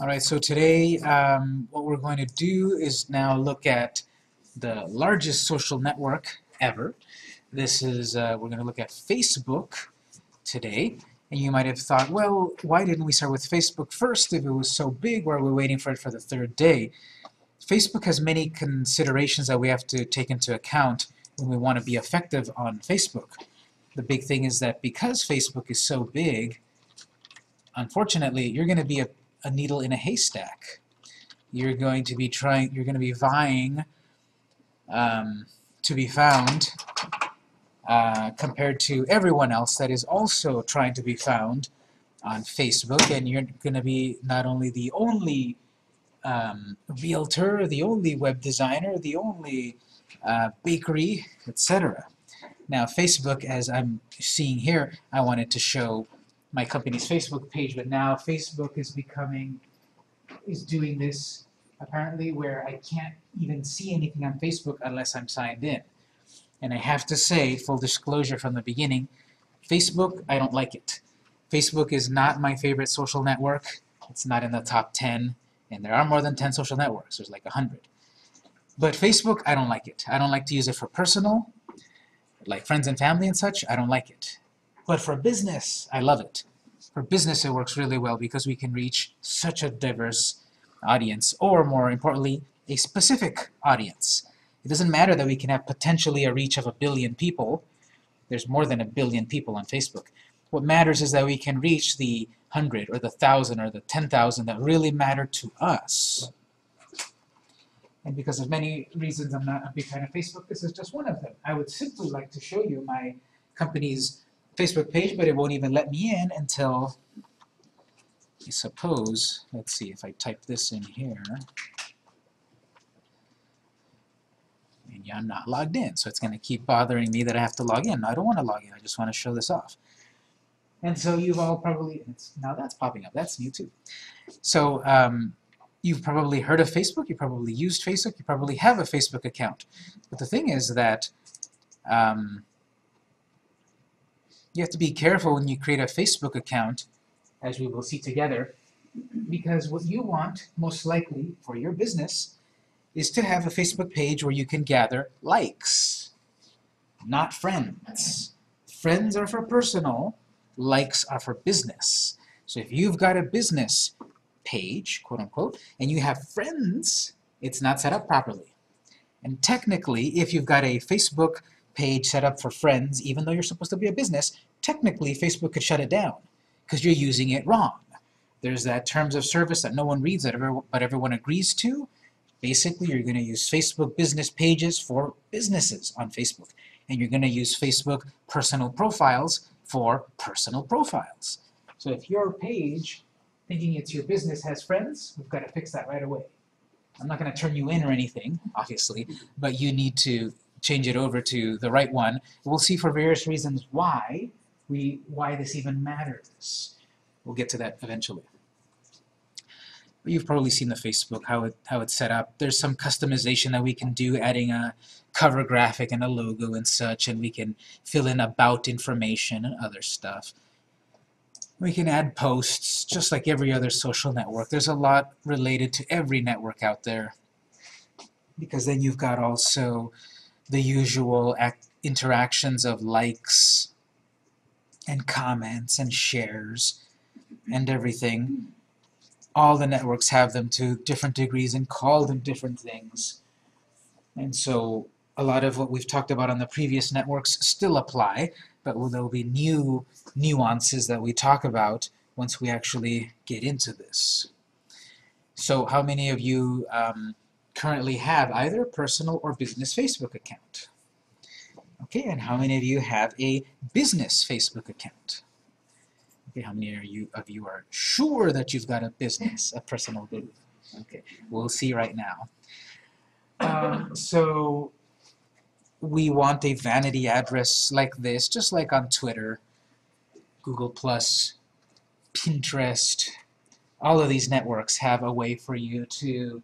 Alright, so today um, what we're going to do is now look at the largest social network ever. This is, uh, we're going to look at Facebook today. And you might have thought, well, why didn't we start with Facebook first if it was so big? Why are we waiting for it for the third day? Facebook has many considerations that we have to take into account when we want to be effective on Facebook. The big thing is that because Facebook is so big, unfortunately, you're going to be a, a needle in a haystack. You're going to be trying, you're going to be vying um, to be found uh, compared to everyone else that is also trying to be found on Facebook, and you're going to be not only the only um, realtor, the only web designer, the only uh, bakery, etc. Now Facebook, as I'm seeing here, I wanted to show my company's Facebook page, but now Facebook is becoming, is doing this apparently where I can't even see anything on Facebook unless I'm signed in. And I have to say, full disclosure from the beginning, Facebook, I don't like it. Facebook is not my favorite social network. It's not in the top 10, and there are more than 10 social networks. There's like 100. But Facebook, I don't like it. I don't like to use it for personal, like friends and family and such, I don't like it. But for business, I love it. For business, it works really well because we can reach such a diverse audience, or more importantly, a specific audience. It doesn't matter that we can have potentially a reach of a billion people. There's more than a billion people on Facebook. What matters is that we can reach the hundred or the thousand or the ten thousand that really matter to us. And because of many reasons I'm not a big fan of Facebook, this is just one of them. I would simply like to show you my company's Facebook page, but it won't even let me in until, I suppose, let's see if I type this in here. And yeah, I'm not logged in, so it's going to keep bothering me that I have to log in. I don't want to log in, I just want to show this off. And so you've all probably, now that's popping up, that's new too. So um, you've probably heard of Facebook, you probably used Facebook, you probably have a Facebook account. But the thing is that um, you have to be careful when you create a Facebook account, as we will see together, because what you want, most likely, for your business, is to have a Facebook page where you can gather likes, not friends. Friends are for personal, likes are for business. So if you've got a business page, quote unquote, and you have friends, it's not set up properly. And technically, if you've got a Facebook page set up for friends, even though you're supposed to be a business, technically Facebook could shut it down because you're using it wrong. There's that terms of service that no one reads that but everyone agrees to. Basically, you're going to use Facebook business pages for businesses on Facebook. And you're going to use Facebook personal profiles for personal profiles. So if your page thinking it's your business has friends, we've got to fix that right away. I'm not going to turn you in or anything, obviously, but you need to change it over to the right one. We'll see for various reasons why we why this even matters. We'll get to that eventually. But you've probably seen the Facebook, how it how it's set up. There's some customization that we can do, adding a cover graphic and a logo and such, and we can fill in about information and other stuff. We can add posts, just like every other social network. There's a lot related to every network out there. Because then you've got also the usual interactions of likes and comments and shares and everything. All the networks have them to different degrees and call them different things. And so a lot of what we've talked about on the previous networks still apply, but there will be new nuances that we talk about once we actually get into this. So how many of you um, currently have either a personal or business Facebook account? Okay, and how many of you have a business Facebook account? Okay, how many are you, of you are sure that you've got a business, a personal business? Okay, we'll see right now. Um, so we want a vanity address like this, just like on Twitter, Google+, Pinterest, all of these networks have a way for you to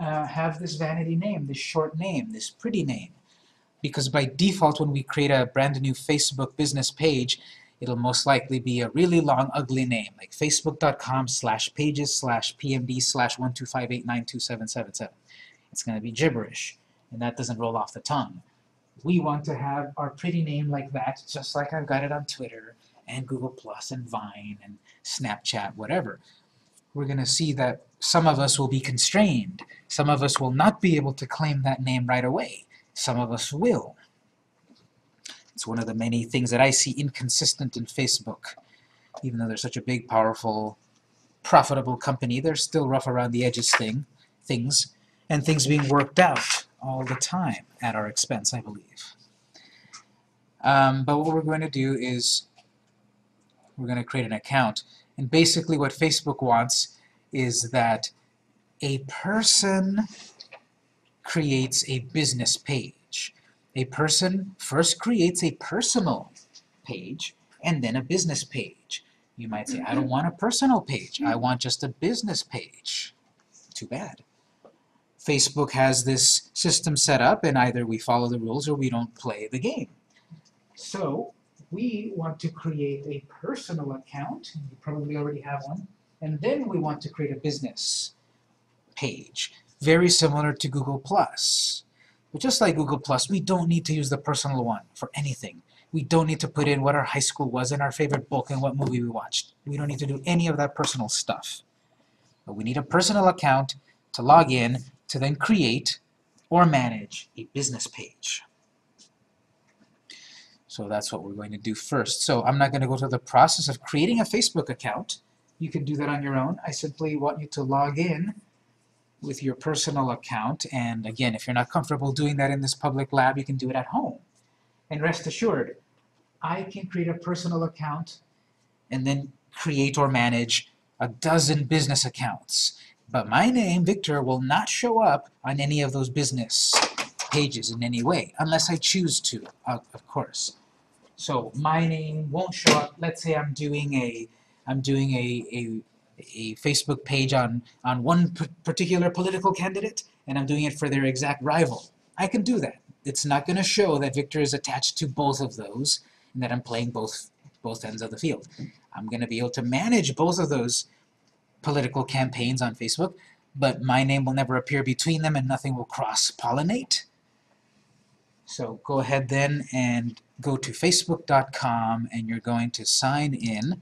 uh, have this vanity name, this short name, this pretty name. Because by default, when we create a brand new Facebook business page, it'll most likely be a really long, ugly name, like facebook.com slash pages slash pmd slash 125892777. It's going to be gibberish, and that doesn't roll off the tongue. We want to have our pretty name like that, just like I've got it on Twitter and Google Plus and Vine and Snapchat, whatever. We're going to see that some of us will be constrained. Some of us will not be able to claim that name right away. Some of us will. It's one of the many things that I see inconsistent in Facebook. Even though they're such a big, powerful, profitable company, they're still rough around the edges thing, things, and things being worked out all the time at our expense, I believe. Um, but what we're going to do is we're going to create an account. And basically what Facebook wants is that a person creates a business page. A person first creates a personal page and then a business page. You might say, I don't want a personal page. I want just a business page. Too bad. Facebook has this system set up and either we follow the rules or we don't play the game. So we want to create a personal account, you probably already have one, and then we want to create a business page, very similar to Google+. But just like Google+, we don't need to use the personal one for anything. We don't need to put in what our high school was and our favorite book and what movie we watched. We don't need to do any of that personal stuff. But we need a personal account to log in to then create or manage a business page. So that's what we're going to do first. So I'm not going to go through the process of creating a Facebook account. You can do that on your own. I simply want you to log in with your personal account. And again, if you're not comfortable doing that in this public lab, you can do it at home. And rest assured, I can create a personal account and then create or manage a dozen business accounts. But my name, Victor, will not show up on any of those business pages in any way, unless I choose to, of course. So my name won't show up. Let's say I'm doing a I'm doing a, a, a Facebook page on, on one particular political candidate, and I'm doing it for their exact rival. I can do that. It's not going to show that Victor is attached to both of those, and that I'm playing both, both ends of the field. I'm going to be able to manage both of those political campaigns on Facebook, but my name will never appear between them and nothing will cross-pollinate. So go ahead then and go to facebook.com and you're going to sign in.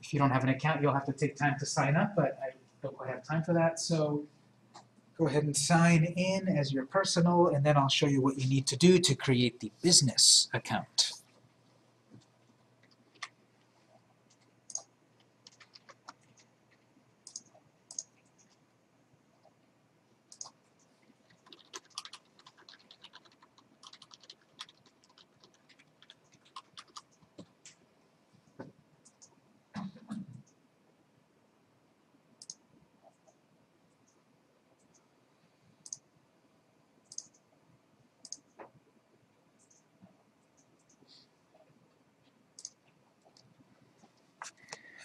If you don't have an account, you'll have to take time to sign up, but I don't quite have time for that. So go ahead and sign in as your personal, and then I'll show you what you need to do to create the business account.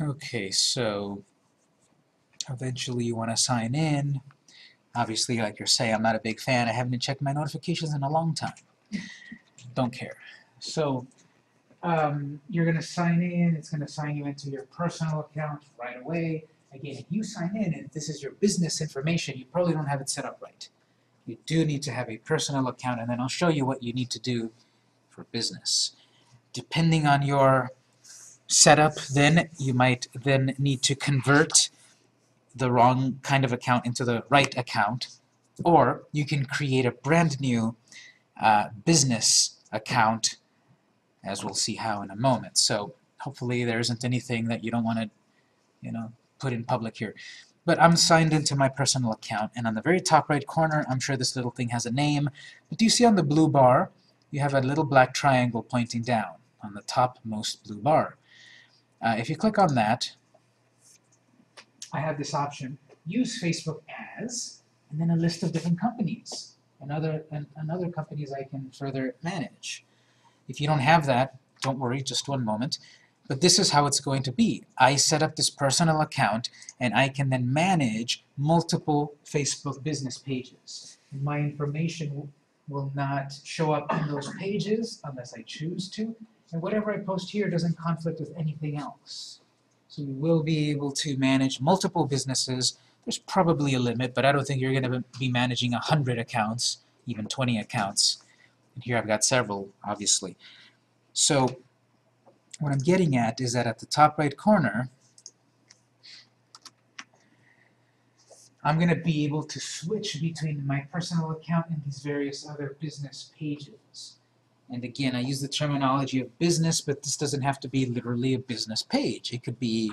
Okay, so eventually you want to sign in. Obviously, like you're saying, I'm not a big fan. I haven't checked my notifications in a long time. Don't care. So um, you're going to sign in. It's going to sign you into your personal account right away. Again, if you sign in and this is your business information, you probably don't have it set up right. You do need to have a personal account, and then I'll show you what you need to do for business. Depending on your setup, then you might then need to convert the wrong kind of account into the right account, or you can create a brand new uh, business account, as we'll see how in a moment. So hopefully there isn't anything that you don't want to, you know, put in public here. But I'm signed into my personal account, and on the very top right corner, I'm sure this little thing has a name, but do you see on the blue bar, you have a little black triangle pointing down on the topmost blue bar. Uh, if you click on that, I have this option, use Facebook as, and then a list of different companies and other, and, and other companies I can further manage. If you don't have that, don't worry, just one moment. But this is how it's going to be. I set up this personal account, and I can then manage multiple Facebook business pages. My information will not show up in those pages unless I choose to. And whatever I post here doesn't conflict with anything else. So you will be able to manage multiple businesses. There's probably a limit, but I don't think you're going to be managing 100 accounts, even 20 accounts. And here I've got several, obviously. So what I'm getting at is that at the top right corner, I'm going to be able to switch between my personal account and these various other business pages. And again, I use the terminology of business, but this doesn't have to be literally a business page. It could be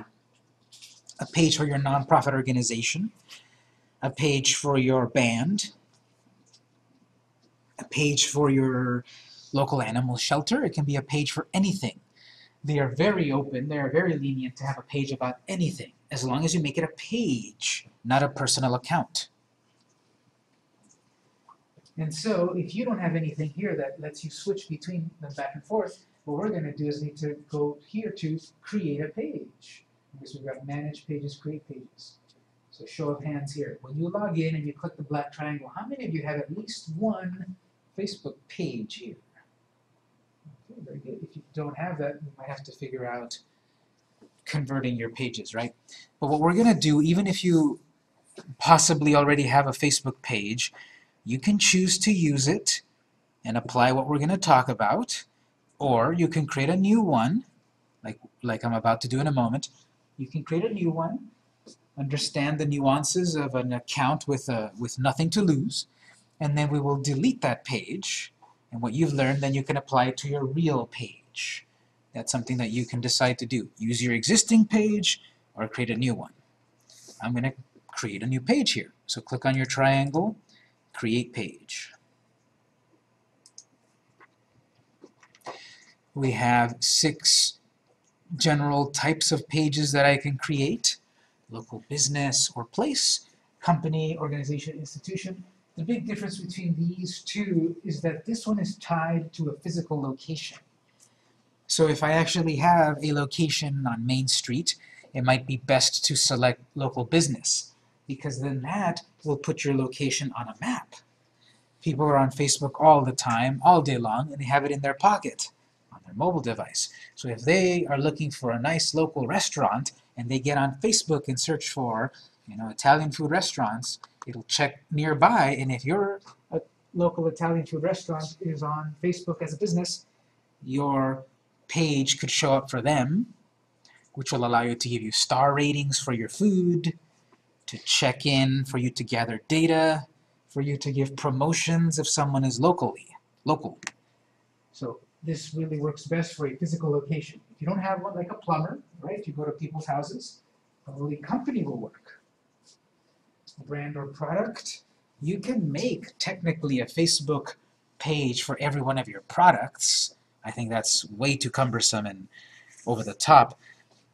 a page for your nonprofit organization, a page for your band, a page for your local animal shelter. It can be a page for anything. They are very open, they are very lenient to have a page about anything, as long as you make it a page, not a personal account. And so, if you don't have anything here that lets you switch between them back and forth, what we're going to do is need to go here to create a page. Because we've got manage pages, create pages. So show of hands here. When you log in and you click the black triangle, how many of you have at least one Facebook page here? Okay, very good. If you don't have that, you might have to figure out converting your pages, right? But what we're going to do, even if you possibly already have a Facebook page, you can choose to use it and apply what we're going to talk about, or you can create a new one, like, like I'm about to do in a moment. You can create a new one, understand the nuances of an account with, a, with nothing to lose, and then we will delete that page, and what you've learned, then you can apply it to your real page. That's something that you can decide to do. Use your existing page or create a new one. I'm going to create a new page here. So click on your triangle, create page. We have six general types of pages that I can create. Local business or place, company, organization, institution. The big difference between these two is that this one is tied to a physical location. So if I actually have a location on Main Street, it might be best to select local business because then that will put your location on a map. People are on Facebook all the time, all day long, and they have it in their pocket on their mobile device. So if they are looking for a nice local restaurant and they get on Facebook and search for you know, Italian food restaurants, it'll check nearby, and if your uh, local Italian food restaurant is on Facebook as a business, your page could show up for them, which will allow you to give you star ratings for your food, to check in, for you to gather data, for you to give promotions if someone is locally, local. So this really works best for a physical location. If you don't have one like a plumber, right, if you go to people's houses, probably company will work. Brand or product, you can make technically a Facebook page for every one of your products. I think that's way too cumbersome and over the top.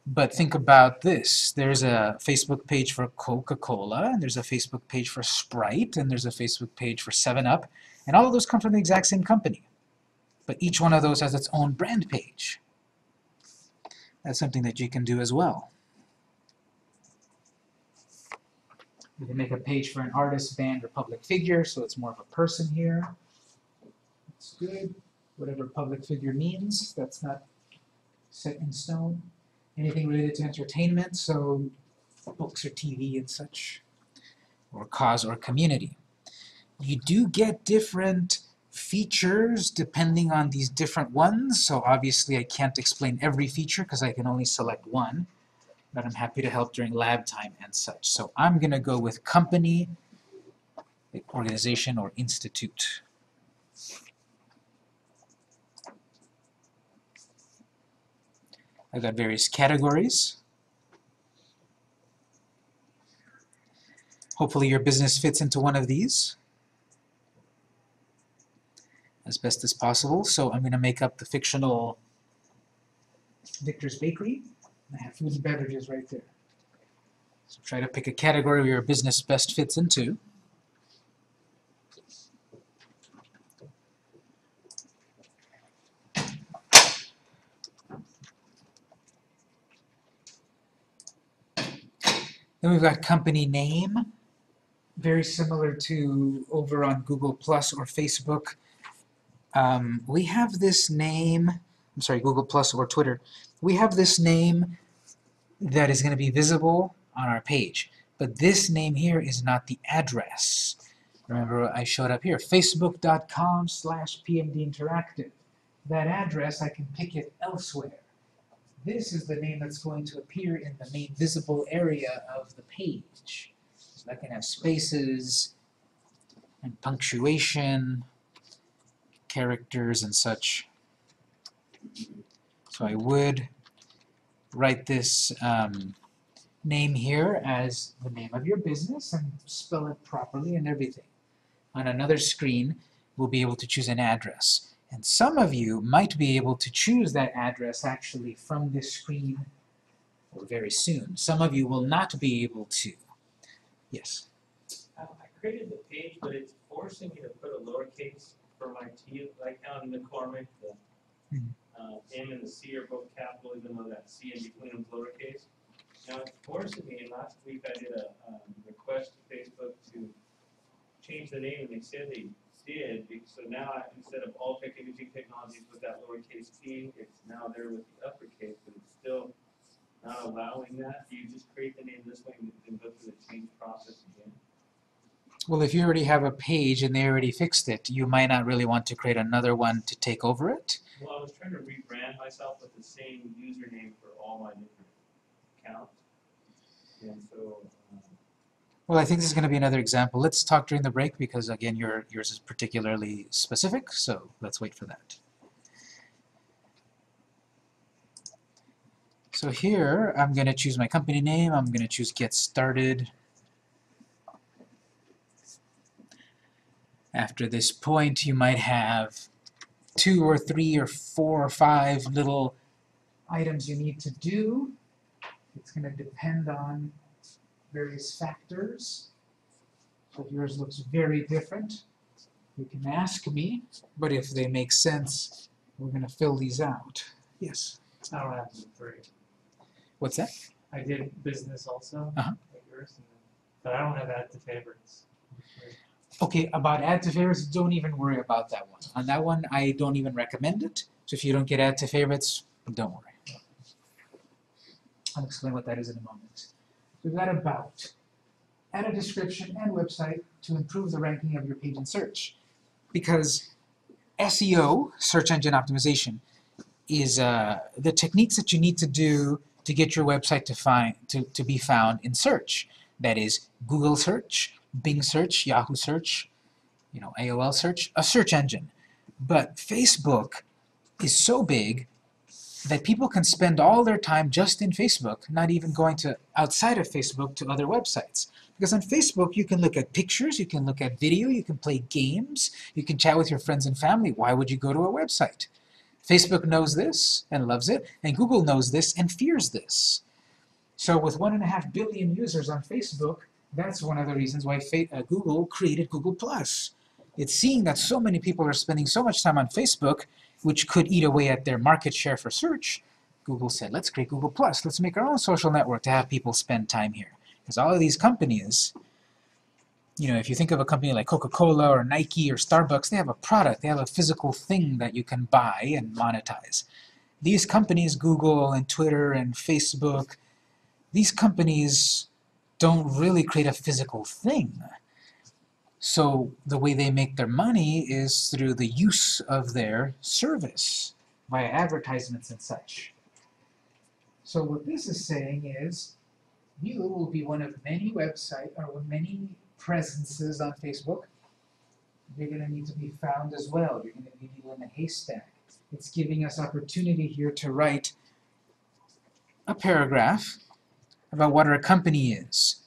But think about this. There's a Facebook page for Coca-Cola, and there's a Facebook page for Sprite, and there's a Facebook page for 7-Up, and all of those come from the exact same company. But each one of those has its own brand page. That's something that you can do as well. You can make a page for an artist, band, or public figure, so it's more of a person here. That's good. Whatever public figure means, that's not set in stone anything related to entertainment, so books or TV and such, or cause or community. You do get different features depending on these different ones, so obviously I can't explain every feature because I can only select one, but I'm happy to help during lab time and such. So I'm going to go with company, organization, or institute. I've got various categories. Hopefully your business fits into one of these as best as possible. So I'm going to make up the fictional Victor's Bakery. I have food and beverages right there. So try to pick a category where your business best fits into. Then we've got company name. very similar to over on Google Plus or Facebook. Um, we have this name, I'm sorry, Google Plus or Twitter. We have this name that is going to be visible on our page. But this name here is not the address. Remember I showed up here, facebook.com slash pmdinteractive. That address, I can pick it elsewhere. This is the name that's going to appear in the main visible area of the page. So I can have spaces and punctuation, characters and such. So I would write this um, name here as the name of your business and spell it properly and everything. On another screen, we'll be able to choose an address. And some of you might be able to choose that address actually from this screen or very soon. Some of you will not be able to. Yes? Um, I created the page, but it's forcing me to put a lowercase for my T, like on McCormick, the Mhm. uh, M and the C are both capital, even though that C in between them is lowercase. Now it's forcing me, and last week I did a um, request to Facebook to change the name, and they said they did, so now I, instead of Alltech Imaging Technologies with that lowercase t, it's now there with the uppercase, but it's still not allowing that. Do you just create the name this way and then go through the change process again? Well, if you already have a page and they already fixed it, you might not really want to create another one to take over it. Well, I was trying to rebrand myself with the same username for all my different accounts. And so, Well, I think this is going to be another example. Let's talk during the break because, again, your, yours is particularly specific, so let's wait for that. So here, I'm going to choose my company name. I'm going to choose Get Started. After this point, you might have two or three or four or five little items you need to do. It's going to depend on various factors. But yours looks very different. You can ask me, but if they make sense, we're going to fill these out. Yes. I don't have the three. What's that? I did business also, Uh-huh. like yours, and then, but I don't have add to favorites. Okay, about add to favorites, don't even worry about that one. On that one, I don't even recommend it. So if you don't get add to favorites, don't worry. I'll explain what that is in a moment. We've got about. Add a description and website to improve the ranking of your page in search. Because SEO, search engine optimization, is uh, the techniques that you need to do to get your website to find to, to be found in search. That is Google search, Bing search, Yahoo search, you know, AOL search, a search engine. But Facebook is so big that people can spend all their time just in Facebook, not even going to outside of Facebook to other websites. Because on Facebook, you can look at pictures, you can look at video, you can play games, you can chat with your friends and family. Why would you go to a website? Facebook knows this and loves it, and Google knows this and fears this. So with one and a half billion users on Facebook, that's one of the reasons why uh, Google created Google+. It's seeing that so many people are spending so much time on Facebook, which could eat away at their market share for search, Google said, let's create Google+. Plus. Let's make our own social network to have people spend time here. Because all of these companies, you know, if you think of a company like Coca-Cola or Nike or Starbucks, they have a product, they have a physical thing that you can buy and monetize. These companies, Google and Twitter and Facebook, these companies don't really create a physical thing. So the way they make their money is through the use of their service via advertisements and such. So what this is saying is you will be one of many website or many presences on Facebook. You're going to need to be found as well. You're going to need to be needle in a haystack. It's giving us opportunity here to write a paragraph about what our company is.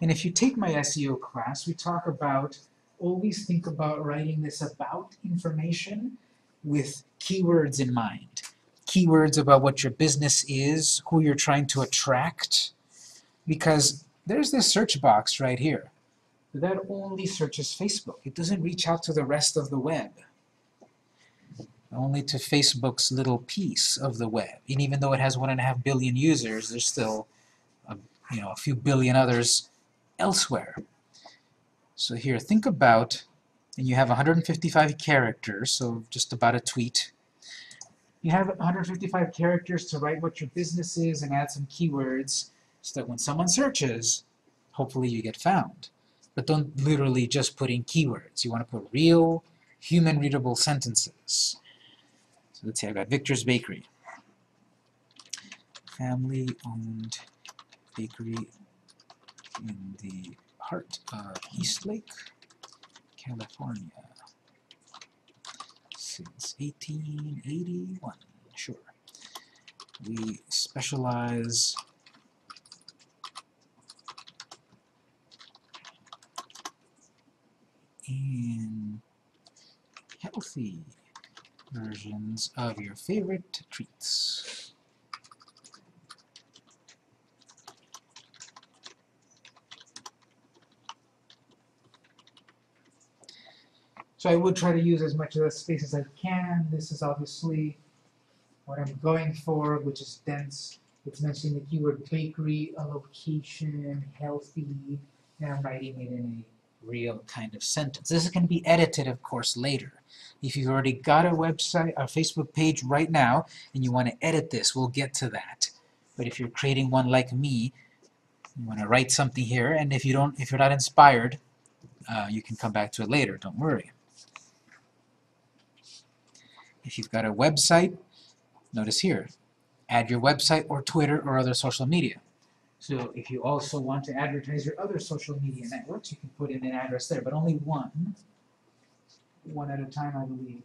And if you take my SEO class, we talk about always think about writing this about information with keywords in mind. Keywords about what your business is, who you're trying to attract, because there's this search box right here. That only searches Facebook. It doesn't reach out to the rest of the web. Only to Facebook's little piece of the web. And even though it has one and a half billion users, there's still a, you know, a few billion others elsewhere. So here, think about, and you have 155 characters, so just about a tweet. You have 155 characters to write what your business is and add some keywords so that when someone searches, hopefully you get found. But don't literally just put in keywords. You want to put real, human readable sentences. So let's say I got Victor's Bakery. Family owned bakery in the heart of Eastlake, California. Since 1881. Sure. We specialize in healthy versions of your favorite treats. So I would try to use as much of that space as I can. This is obviously what I'm going for, which is dense. It's mentioning the keyword bakery, a location, healthy, and I'm writing it in a real kind of sentence. This is going to be edited, of course, later. If you've already got a website, a Facebook page right now, and you want to edit this, we'll get to that. But if you're creating one like me, you want to write something here, and if you don't, if you're not inspired, uh, you can come back to it later. Don't worry. If you've got a website, notice here, add your website or Twitter or other social media. So if you also want to advertise your other social media networks, you can put in an address there, but only one. One at a time, I believe.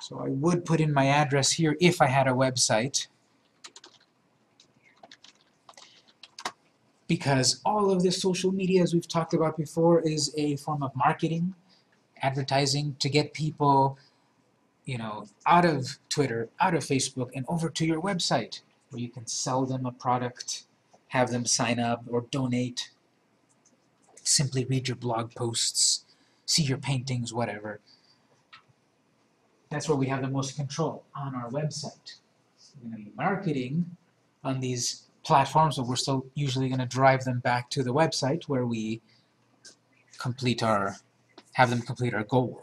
So I would put in my address here if I had a website. Because all of this social media, as we've talked about before, is a form of marketing, advertising to get people you know, out of Twitter, out of Facebook, and over to your website, where you can sell them a product, have them sign up or donate, simply read your blog posts, see your paintings, whatever. That's where we have the most control, on our website. We're going to be marketing on these platforms, but we're still usually going to drive them back to the website where we complete our, have them complete our goal.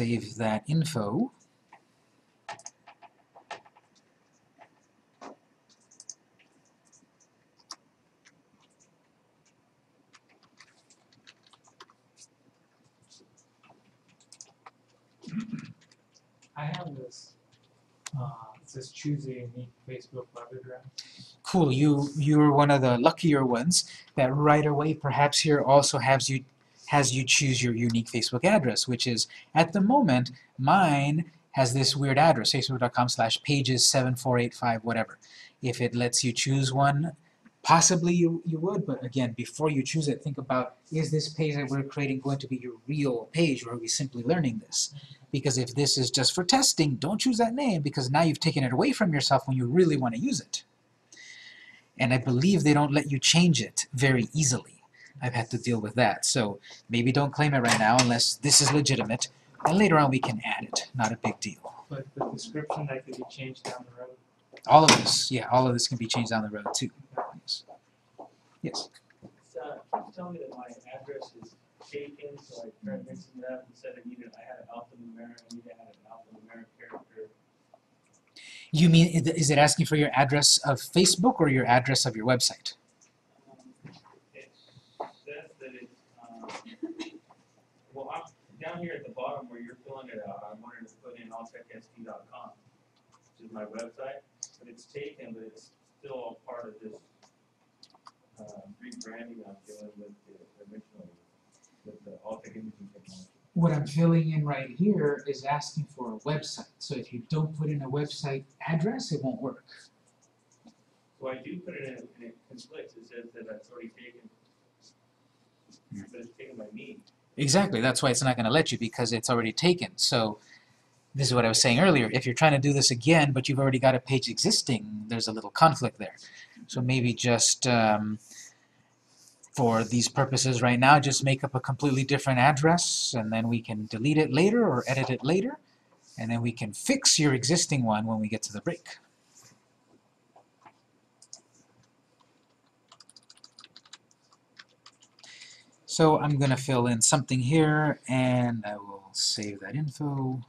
Save that info. I have this, uh, it says choose a unique Facebook web address. Cool, you you're one of the luckier ones that right away perhaps here also has you has you choose your unique Facebook address, which is, at the moment, mine has this weird address, facebook.com slash pages 7485, whatever. If it lets you choose one, possibly you, you would, but again, before you choose it, think about, is this page that we're creating going to be your real page, or are we simply learning this? Because if this is just for testing, don't choose that name, because now you've taken it away from yourself when you really want to use it. And I believe they don't let you change it very easily. I've had to deal with that. So maybe don't claim it right now unless this is legitimate, and later on we can add it. Not a big deal. But the description that could be changed down the road. All of this, yeah, all of this can be changed down the road too. Yes. Yes. So, uh, keeps telling me that my address is taken, so I tried mixing it up, instead of needed, I had an alphanumeric, I need to add an alphanumeric character. You mean is it asking for your address of Facebook or your address of your website? Um, It says that it's, um, well, I'm, down here at the bottom where you're filling it out, I wanted to put in alltechsd.com, which is my website, but it's taken, but it's still all part of this, uh, rebranding I'm doing with the original, with the Alltech Imaging Technology. What I'm filling in right here is asking for a website. So if you don't put in a website address, it won't work. So I do put it in, and it conflicts, it says that that's already taken. But it's taken by me. Exactly, that's why it's not going to let you because it's already taken. So this is what I was saying earlier. If you're trying to do this again, but you've already got a page existing, there's a little conflict there. So maybe just um, for these purposes right now, just make up a completely different address, and then we can delete it later or edit it later, and then we can fix your existing one when we get to the break. So I'm gonna fill in something here and I will save that info.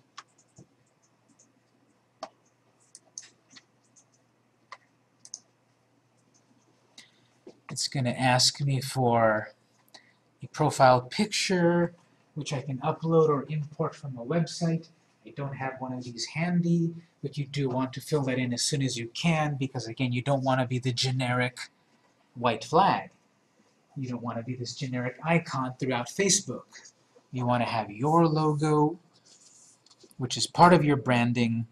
It's gonna ask me for a profile picture, which I can upload or import from a website. I don't have one of these handy, but you do want to fill that in as soon as you can, because again, you don't want to be the generic white flag. You don't want to be this generic icon throughout Facebook. You want to have your logo, which is part of your branding,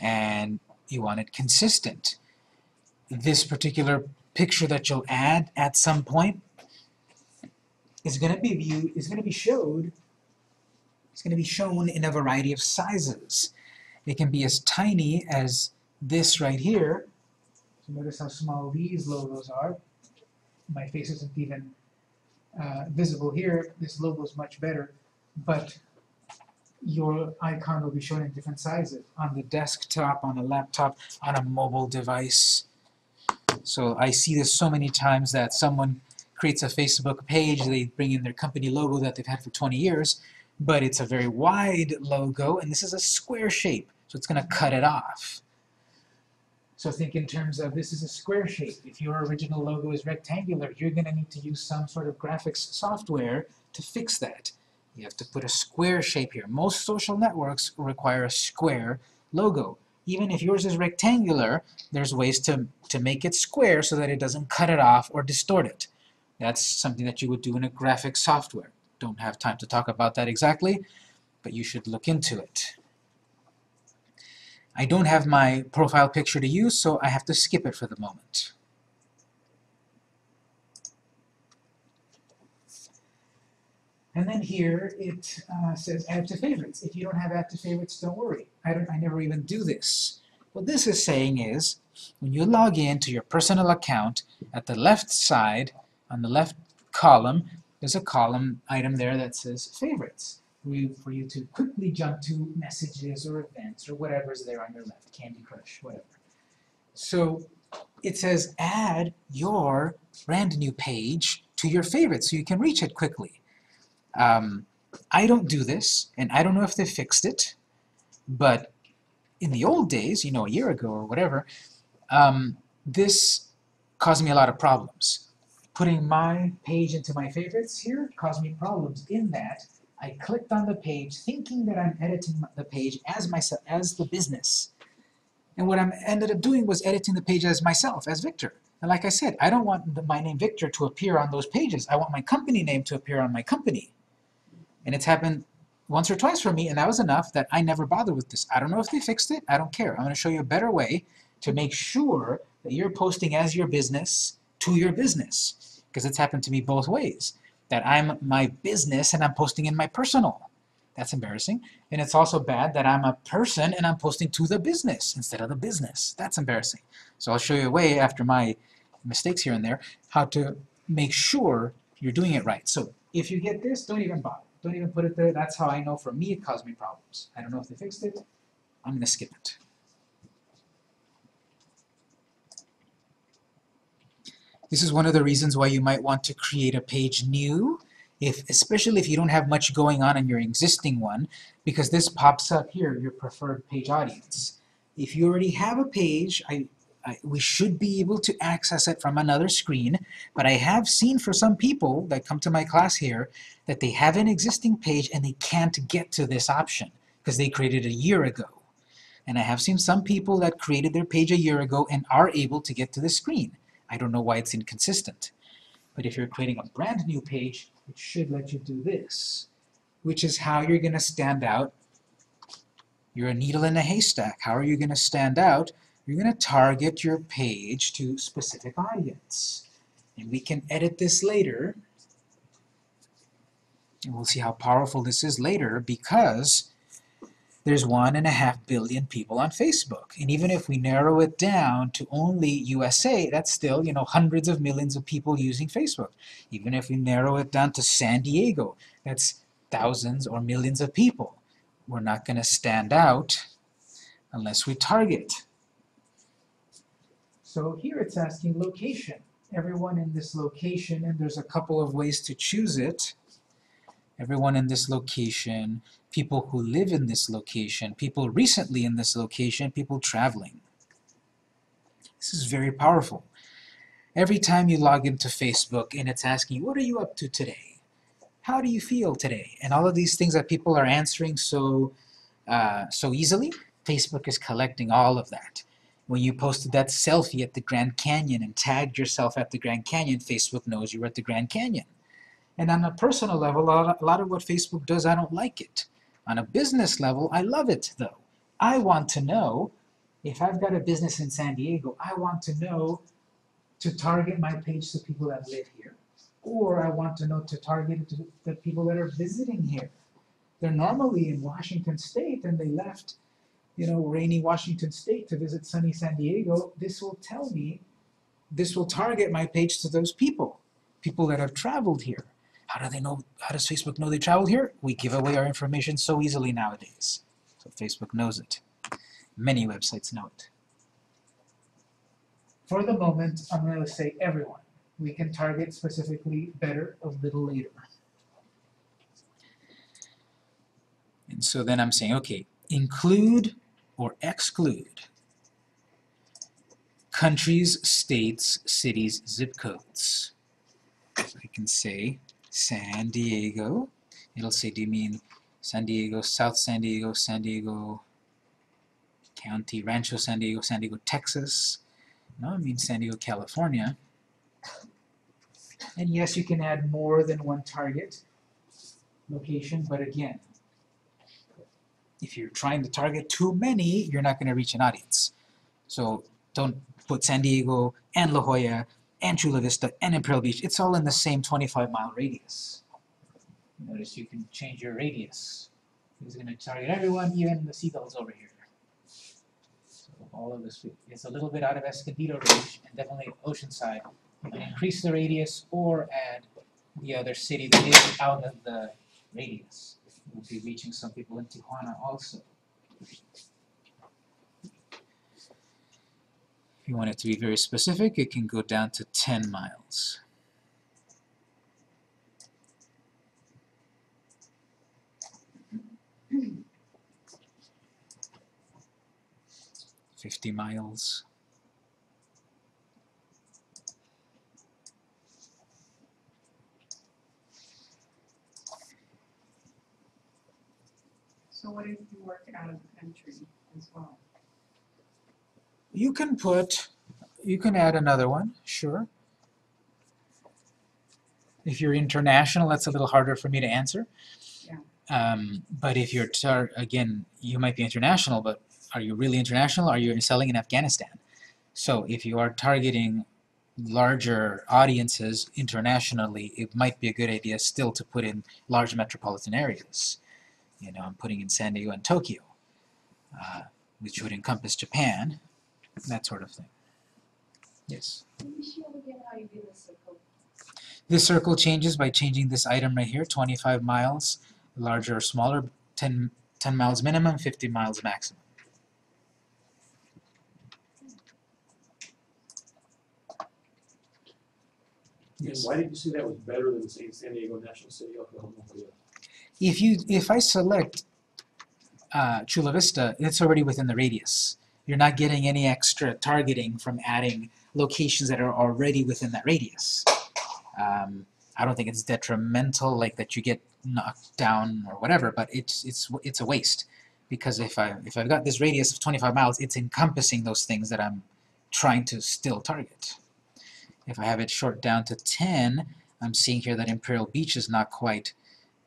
and you want it consistent. This particular picture that you'll add at some point is going to be viewed, is going to be showed, it's going to be shown in a variety of sizes. It can be as tiny as this right here. So notice how small these logos are. My face isn't even uh, visible here. This logo is much better, but your icon will be shown in different sizes on the desktop, on a laptop, on a mobile device. So I see this so many times that someone creates a Facebook page, they bring in their company logo that they've had for 20 years, but it's a very wide logo, and this is a square shape, so it's going to cut it off. So think in terms of this is a square shape. If your original logo is rectangular, you're going to need to use some sort of graphics software to fix that. You have to put a square shape here. Most social networks require a square logo. Even if yours is rectangular, there's ways to, to make it square so that it doesn't cut it off or distort it. That's something that you would do in a graphic software. Don't have time to talk about that exactly, but you should look into it. I don't have my profile picture to use, so I have to skip it for the moment. And then here it uh, says add to favorites. If you don't have add to favorites, don't worry. I, don't, I never even do this. What this is saying is, when you log in to your personal account, at the left side, on the left column, there's a column item there that says favorites for you to quickly jump to messages or events or whatever's there on your left, Candy Crush, whatever. So it says add your brand new page to your favorites so you can reach it quickly. Um, I don't do this, and I don't know if they fixed it, but in the old days, you know, a year ago or whatever, um, this caused me a lot of problems. Putting my page into my favorites here caused me problems in that I clicked on the page thinking that I'm editing the page as myself, as the business. And what I ended up doing was editing the page as myself, as Victor. And like I said, I don't want the, my name Victor to appear on those pages. I want my company name to appear on my company. And it's happened once or twice for me, and that was enough that I never bothered with this. I don't know if they fixed it. I don't care. I'm going to show you a better way to make sure that you're posting as your business to your business. Because it's happened to me both ways. That I'm my business and I'm posting in my personal. That's embarrassing. And it's also bad that I'm a person and I'm posting to the business instead of the business. That's embarrassing. So I'll show you a way after my mistakes here and there how to make sure you're doing it right. So if you get this, don't even bother. Don't even put it there. That's how I know for me it caused me problems. I don't know if they fixed it. I'm going to skip it. This is one of the reasons why you might want to create a page new, if, especially if you don't have much going on in your existing one, because this pops up here, your preferred page audience. If you already have a page, I, I, we should be able to access it from another screen, but I have seen for some people that come to my class here that they have an existing page and they can't get to this option because they created a year ago. And I have seen some people that created their page a year ago and are able to get to the screen. I don't know why it's inconsistent. But if you're creating a brand new page, it should let you do this, which is how you're going to stand out. You're a needle in a haystack. How are you going to stand out? You're going to target your page to specific audience. And we can edit this later. And we'll see how powerful this is later because there's one and a half billion people on Facebook. And even if we narrow it down to only USA, that's still, you know, hundreds of millions of people using Facebook. Even if we narrow it down to San Diego, that's thousands or millions of people. We're not going to stand out unless we target. So here it's asking location. everyone in this location, and there's a couple of ways to choose it. Everyone in this location, people who live in this location, people recently in this location, people traveling. This is very powerful. Every time you log into Facebook and it's asking what are you up to today? How do you feel today? And all of these things that people are answering so uh, so easily, Facebook is collecting all of that. When you posted that selfie at the Grand Canyon and tagged yourself at the Grand Canyon, Facebook knows you were at the Grand Canyon. And on a personal level, a lot, of what Facebook does, I don't like it. On a business level, I love it though. I want to know, if I've got a business in San Diego, I want to know to target my page to people that live here. Or I want to know to target it to the people that are visiting here. They're normally in Washington State and they left, you know, rainy Washington State to visit sunny San Diego. This will tell me, this will target my page to those people, people that have traveled here. How do they know, how does Facebook know they traveled here? We give away our information so easily nowadays. So Facebook knows it. Many websites know it. For the moment, I'm going to say everyone. We can target specifically better a little later. And so then I'm saying, okay, include or exclude countries, states, cities, zip codes. So I can say San Diego. It'll say, do you mean San Diego, South San Diego, San Diego County, Rancho San Diego, San Diego, Texas? No, I mean San Diego, California. And yes, you can add more than one target location, but again, if you're trying to target too many, you're not going to reach an audience. So don't put San Diego and La Jolla and Chula Vista and Imperial Beach. It's all in the same 25 mile radius. Notice you can change your radius. It's going to target everyone, even the seagulls over here. So all of this, it's a little bit out of Escondido range and definitely Oceanside. You can increase the radius or add the other city that is out of the radius. We'll be reaching some people in Tijuana also. If you want it to be very specific, it can go down to 10 miles. Fifty miles. So what if you work out of the country as well? You can put, you can add another one, sure. If you're international, that's a little harder for me to answer. Yeah. Um, but if you're, tar- again, you might be international, but are you really international? Are you selling in Afghanistan? So if you are targeting larger audiences internationally, it might be a good idea still to put in large metropolitan areas. You know, I'm putting in San Diego and Tokyo, uh, which would encompass Japan, that sort of thing. Yes. Can you show again how you do the circle? This circle changes by changing this item right here, 25 miles, larger or smaller, 10, 10 miles minimum, 50 miles maximum. And Yes. why did you say that was better than saying San Diego National City, Oklahoma? for? If you, if I select uh, Chula Vista, it's already within the radius. You're not getting any extra targeting from adding locations that are already within that radius. Um, I don't think it's detrimental, like that you get knocked down or whatever, but it's it's it's a waste because if I if I've got this radius of 25 miles, it's encompassing those things that I'm trying to still target. If I have it short down to 10, I'm seeing here that Imperial Beach is not quite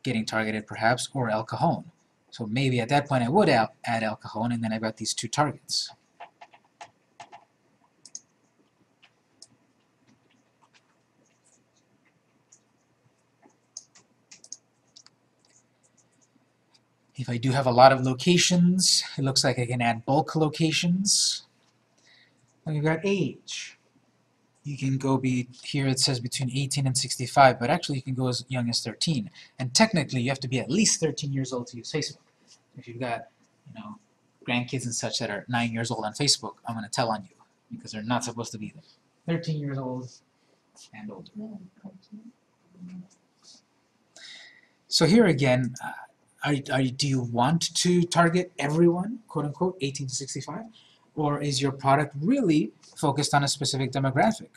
getting targeted perhaps, or El Cajon. So maybe at that point I would add, El Cajon and then I've got these two targets. If I do have a lot of locations, it looks like I can add bulk locations. And we've got age. You can go be, here it says between 18 and 65, but actually you can go as young as 13. And technically you have to be at least 13 years old to use Facebook. If you've got, you know, grandkids and such that are 9 years old on Facebook, I'm going to tell on you because they're not supposed to be there. 13 years old, and older. So here again, uh, are, are, do you want to target everyone, quote unquote, 18 to 65? Or is your product really focused on a specific demographic?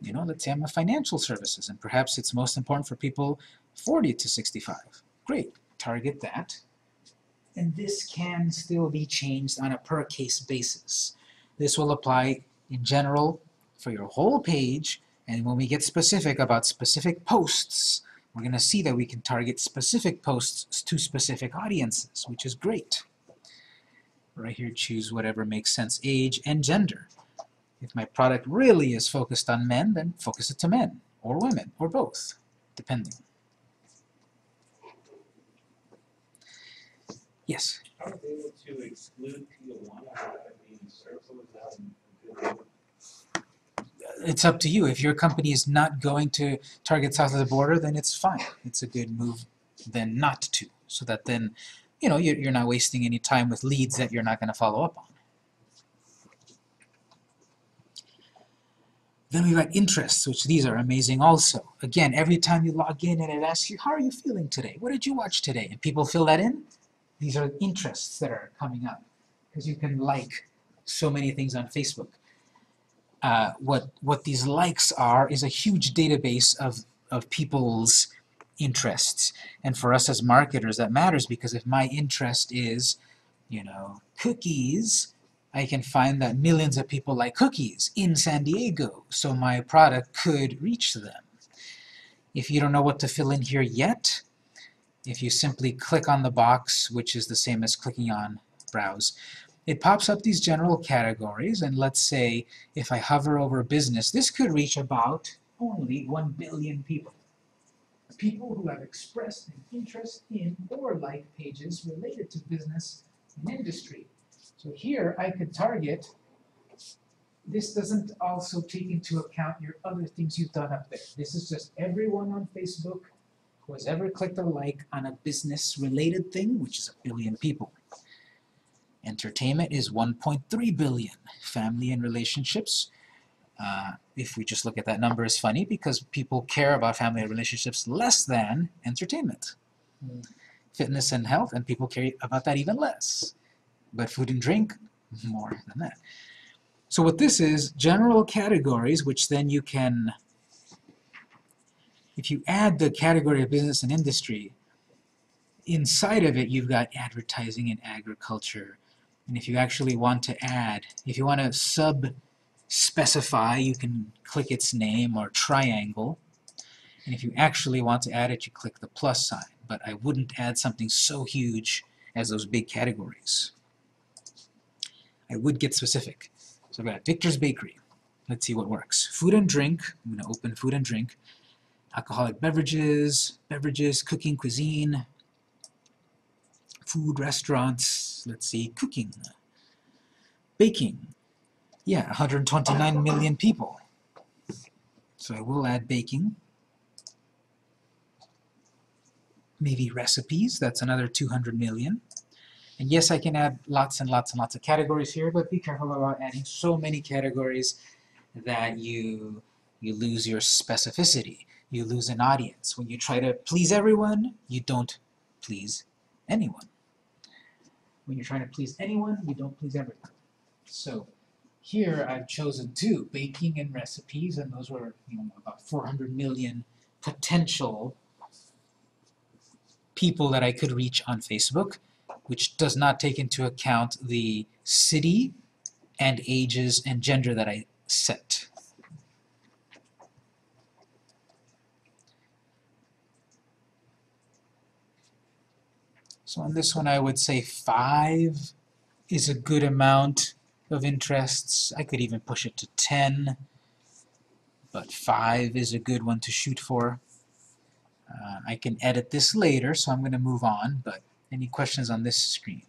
You know, let's say I'm a financial services and perhaps it's most important for people 40 to 65. Great, target that. And this can still be changed on a per case basis. This will apply in general for your whole page and when we get specific about specific posts, we're going to see that we can target specific posts to specific audiences, which is great. Right here, choose whatever makes sense, age and gender. If my product really is focused on men, then focus it to men, or women, or both, depending. Yes? Are they able to exclude Tijuana without being circled without a It's up to you. If your company is not going to target south of the border, then it's fine. It's a good move then not to, so that then, you know, you're, you're not wasting any time with leads that you're not going to follow up on. Then we've got interests, which these are amazing also. Again, every time you log in and it asks you, how are you feeling today? What did you watch today? And people fill that in. These are interests that are coming up because you can like so many things on Facebook. Uh, what, what these likes are is a huge database of, of people's interests. And for us as marketers, that matters because if my interest is, you know, cookies, I can find that millions of people like cookies in San Diego, so my product could reach them. If you don't know what to fill in here yet, if you simply click on the box, which is the same as clicking on Browse, it pops up these general categories, and let's say if I hover over business, this could reach about only 1 billion people. People who have expressed an interest in or like pages related to business and industry. So here I could target, this doesn't also take into account your other things you've done up there. This is just everyone on Facebook who has ever clicked a like on a business related thing, which is a billion people. Entertainment is 1.3 billion. Family and relationships, uh, if we just look at that number is funny because people care about family and relationships less than entertainment. Mm. Fitness and health, and people care about that even less. But food and drink, more than that. So what this is, general categories, which then you can, if you add the category of business and industry, inside of it you've got advertising and agriculture. And if you actually want to add, if you want to sub-specify, you can click its name or triangle. And if you actually want to add it, you click the plus sign. But I wouldn't add something so huge as those big categories. I would get specific. So I've got Victor's Bakery. Let's see what works. Food and drink. I'm going to open food and drink. Alcoholic beverages, beverages, cooking, cuisine, food, restaurants. Let's see, cooking, baking. Yeah, 129 million people. So I will add baking. Maybe recipes, that's another 200 million. And yes, I can add lots and lots and lots of categories here, but be careful about adding so many categories that you, you lose your specificity. You lose an audience. When you try to please everyone, you don't please anyone. When you're trying to please anyone, you don't please everyone. So here I've chosen two, baking and recipes, and those were you know, about 400 million potential people that I could reach on Facebook which does not take into account the city and ages and gender that I set. So on this one I would say 5 is a good amount of interests. I could even push it to 10, but 5 is a good one to shoot for. Uh, I can edit this later, so I'm going to move on, but any questions on this screen?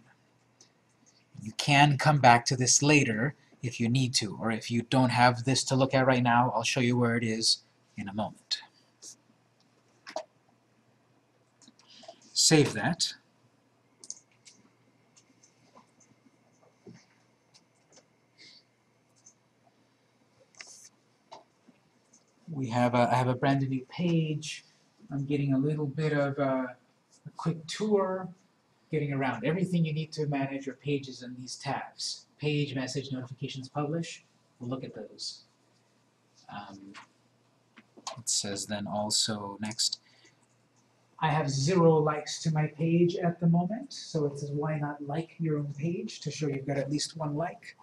You can come back to this later if you need to, or if you don't have this to look at right now, I'll show you where it is in a moment. Save that. We have a, I have a brand new page. I'm getting a little bit of a, a quick tour, getting around. Everything you need to manage your pages in these tabs. Page, message, notifications, publish. We'll look at those. Um, it says then also next, I have zero likes to my page at the moment, so it says why not like your own page to show you've got at least one like.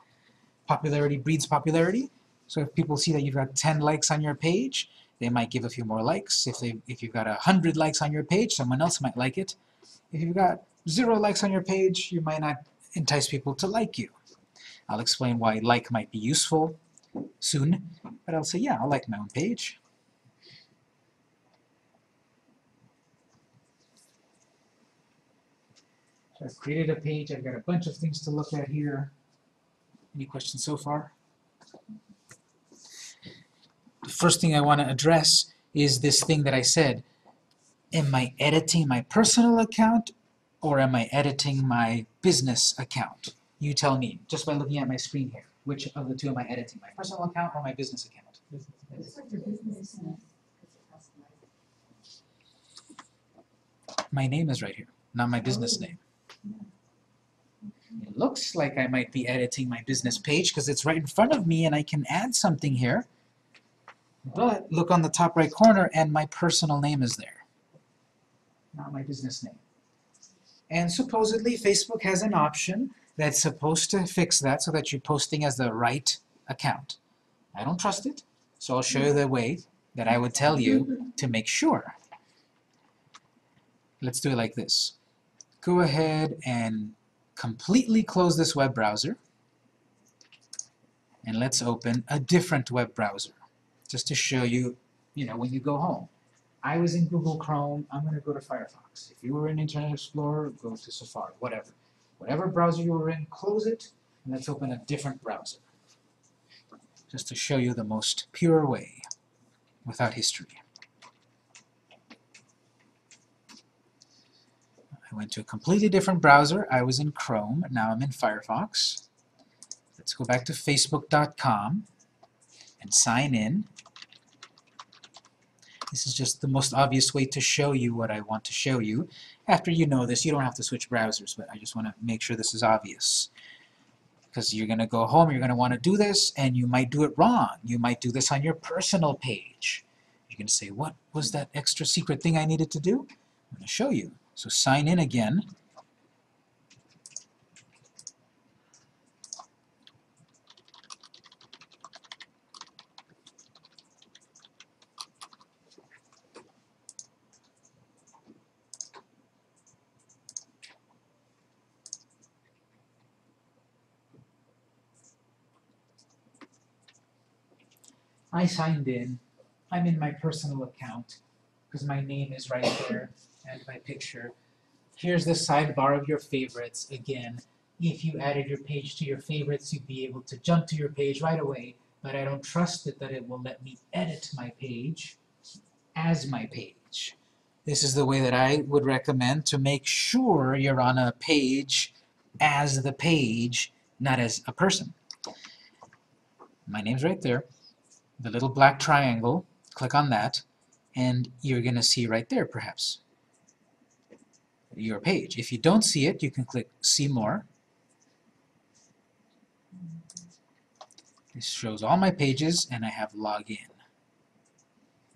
Popularity breeds popularity. So if people see that you've got 10 likes on your page, they might give a few more likes. If they if you've got a hundred likes on your page, someone else might like it. If you've got zero likes on your page, you might not entice people to like you. I'll explain why like might be useful soon, but I'll say, yeah, I'll like my own page. So I've created a page, I've got a bunch of things to look at here. Any questions so far? The first thing I want to address is this thing that I said. Am I editing my personal account or am I editing my business account? You tell me, just by looking at my screen here. Which of the two am I editing, my personal account or my business account? It's like your business. My name is right here, not my business oh. name. It looks like I might be editing my business page because it's right in front of me and I can add something here. But look on the top right corner and my personal name is there, not my business name. And supposedly Facebook has an option that's supposed to fix that so that you're posting as the right account. I don't trust it, so I'll show you the way that I would tell you to make sure. Let's do it like this. Go ahead and completely close this web browser and let's open a different web browser just to show you, you know, when you go home. I was in Google Chrome, I'm going to go to Firefox. If you were in Internet Explorer, go to Safari, whatever. Whatever browser you were in, close it, and let's open a different browser. Just to show you the most pure way, without history. I went to a completely different browser. I was in Chrome, now I'm in Firefox. Let's go back to facebook.com and sign in. This is just the most obvious way to show you what I want to show you. After you know this, you don't have to switch browsers, but I just want to make sure this is obvious. Because you're going to go home, you're going to want to do this, and you might do it wrong. You might do this on your personal page. You're going to say, what was that extra secret thing I needed to do? I'm going to show you. So sign in again. I signed in. I'm in my personal account because my name is right there and my picture. Here's the sidebar of your favorites. Again, if you added your page to your favorites, you'd be able to jump to your page right away, but I don't trust it that it will let me edit my page as my page. This is the way that I would recommend to make sure you're on a page as the page, not as a person. My name's right there. The little black triangle, click on that, and you're going to see right there, perhaps, your page. If you don't see it, you can click See More. This shows all my pages, and I have Login.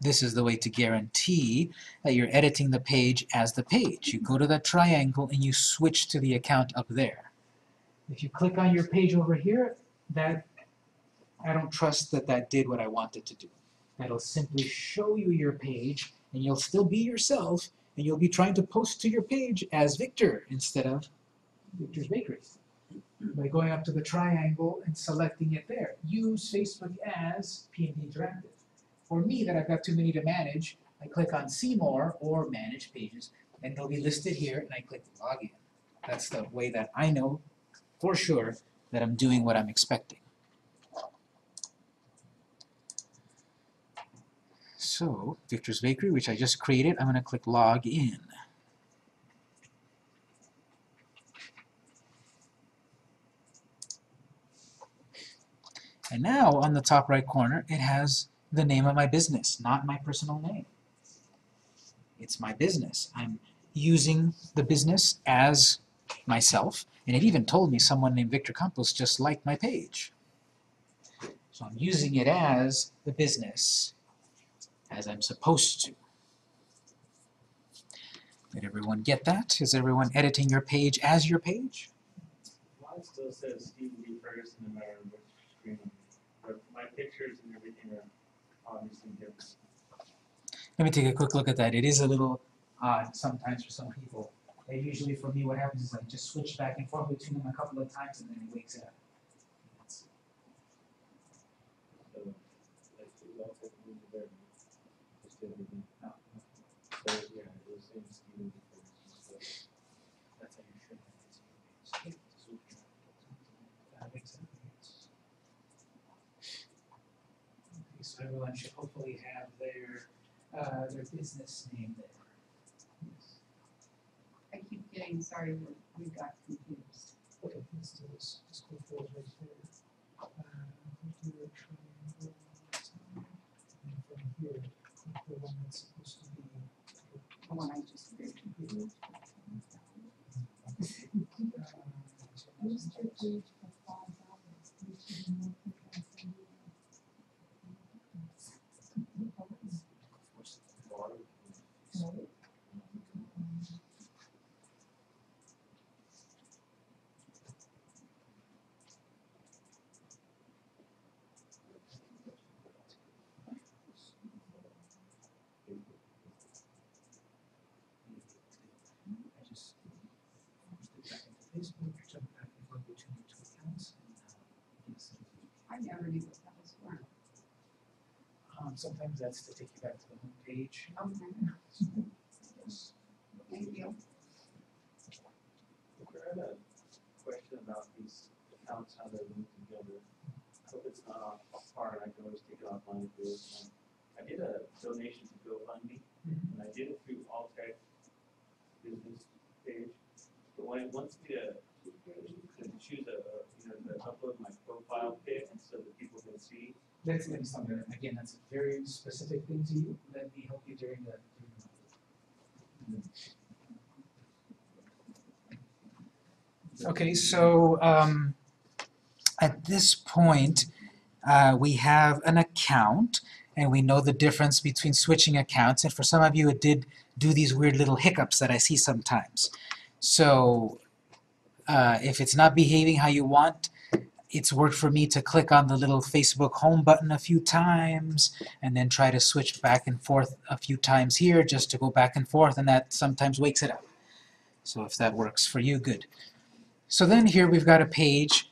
This is the way to guarantee that you're editing the page as the page. You go to that triangle and you switch to the account up there. If you click on your page over here, that I don't trust that that did what I wanted to do. That'll simply show you your page, and you'll still be yourself, and you'll be trying to post to your page as Victor instead of Victor's Bakery. By going up to the triangle and selecting it there. Use Facebook as PNP Interactive. For me, that I've got too many to manage, I click on See More or Manage Pages, and they'll be listed here, and I click Login. That's the way that I know for sure that I'm doing what I'm expecting. So, Victor's Bakery, which I just created, I'm going to click Log In. And now, on the top right corner, it has the name of my business, not my personal name. It's my business. I'm using the business as myself, and it even told me someone named Victor Campos just liked my page. So I'm using it as the business, as I'm supposed to. Did everyone get that? Is everyone editing your page as your page? Mine still says Stephen D. Ferguson no matter which screen but my pictures and everything are obviously different. Let me take a quick look at that. It is a little odd sometimes for some people. And usually for me, what happens is I just switch back and forth between them a couple of times and then it wakes up. So, like, it all took me to there. So everyone should hopefully have their, uh, their business name there. Yes. I keep getting, sorry, we we got confused. Okay, let's do this, let's go forward right here. Uh, we'll do a triangle, and from here, click the one that's supposed to be. The one I just did. I just forced it back into Facebook, jumped back and forth between the two accounts. and now it's- I never knew what that was for. Um, sometimes that's to take you back to the home page. Okay, thank you. Okay, I had a question about these accounts, how they're linked together. I hope it's not off hard, I can always take it offline if there is one. I did a donation to GoFundMe, and I did it through Alltech business page. But when it wants me to, to choose a, a, you know, to upload my profile pic so that people can see, That's, let me stop. Again, that's a very specific thing to you. Let me help you during the. Okay, so, um, at this point, uh, we have an account and we know the difference between switching accounts. And for some of you, it did do these weird little hiccups that I see sometimes. So, uh, if it's not behaving how you want, it's worked for me to click on the little Facebook home button a few times and then try to switch back and forth a few times here just to go back and forth and that sometimes wakes it up. So if that works for you, good. So then here we've got a page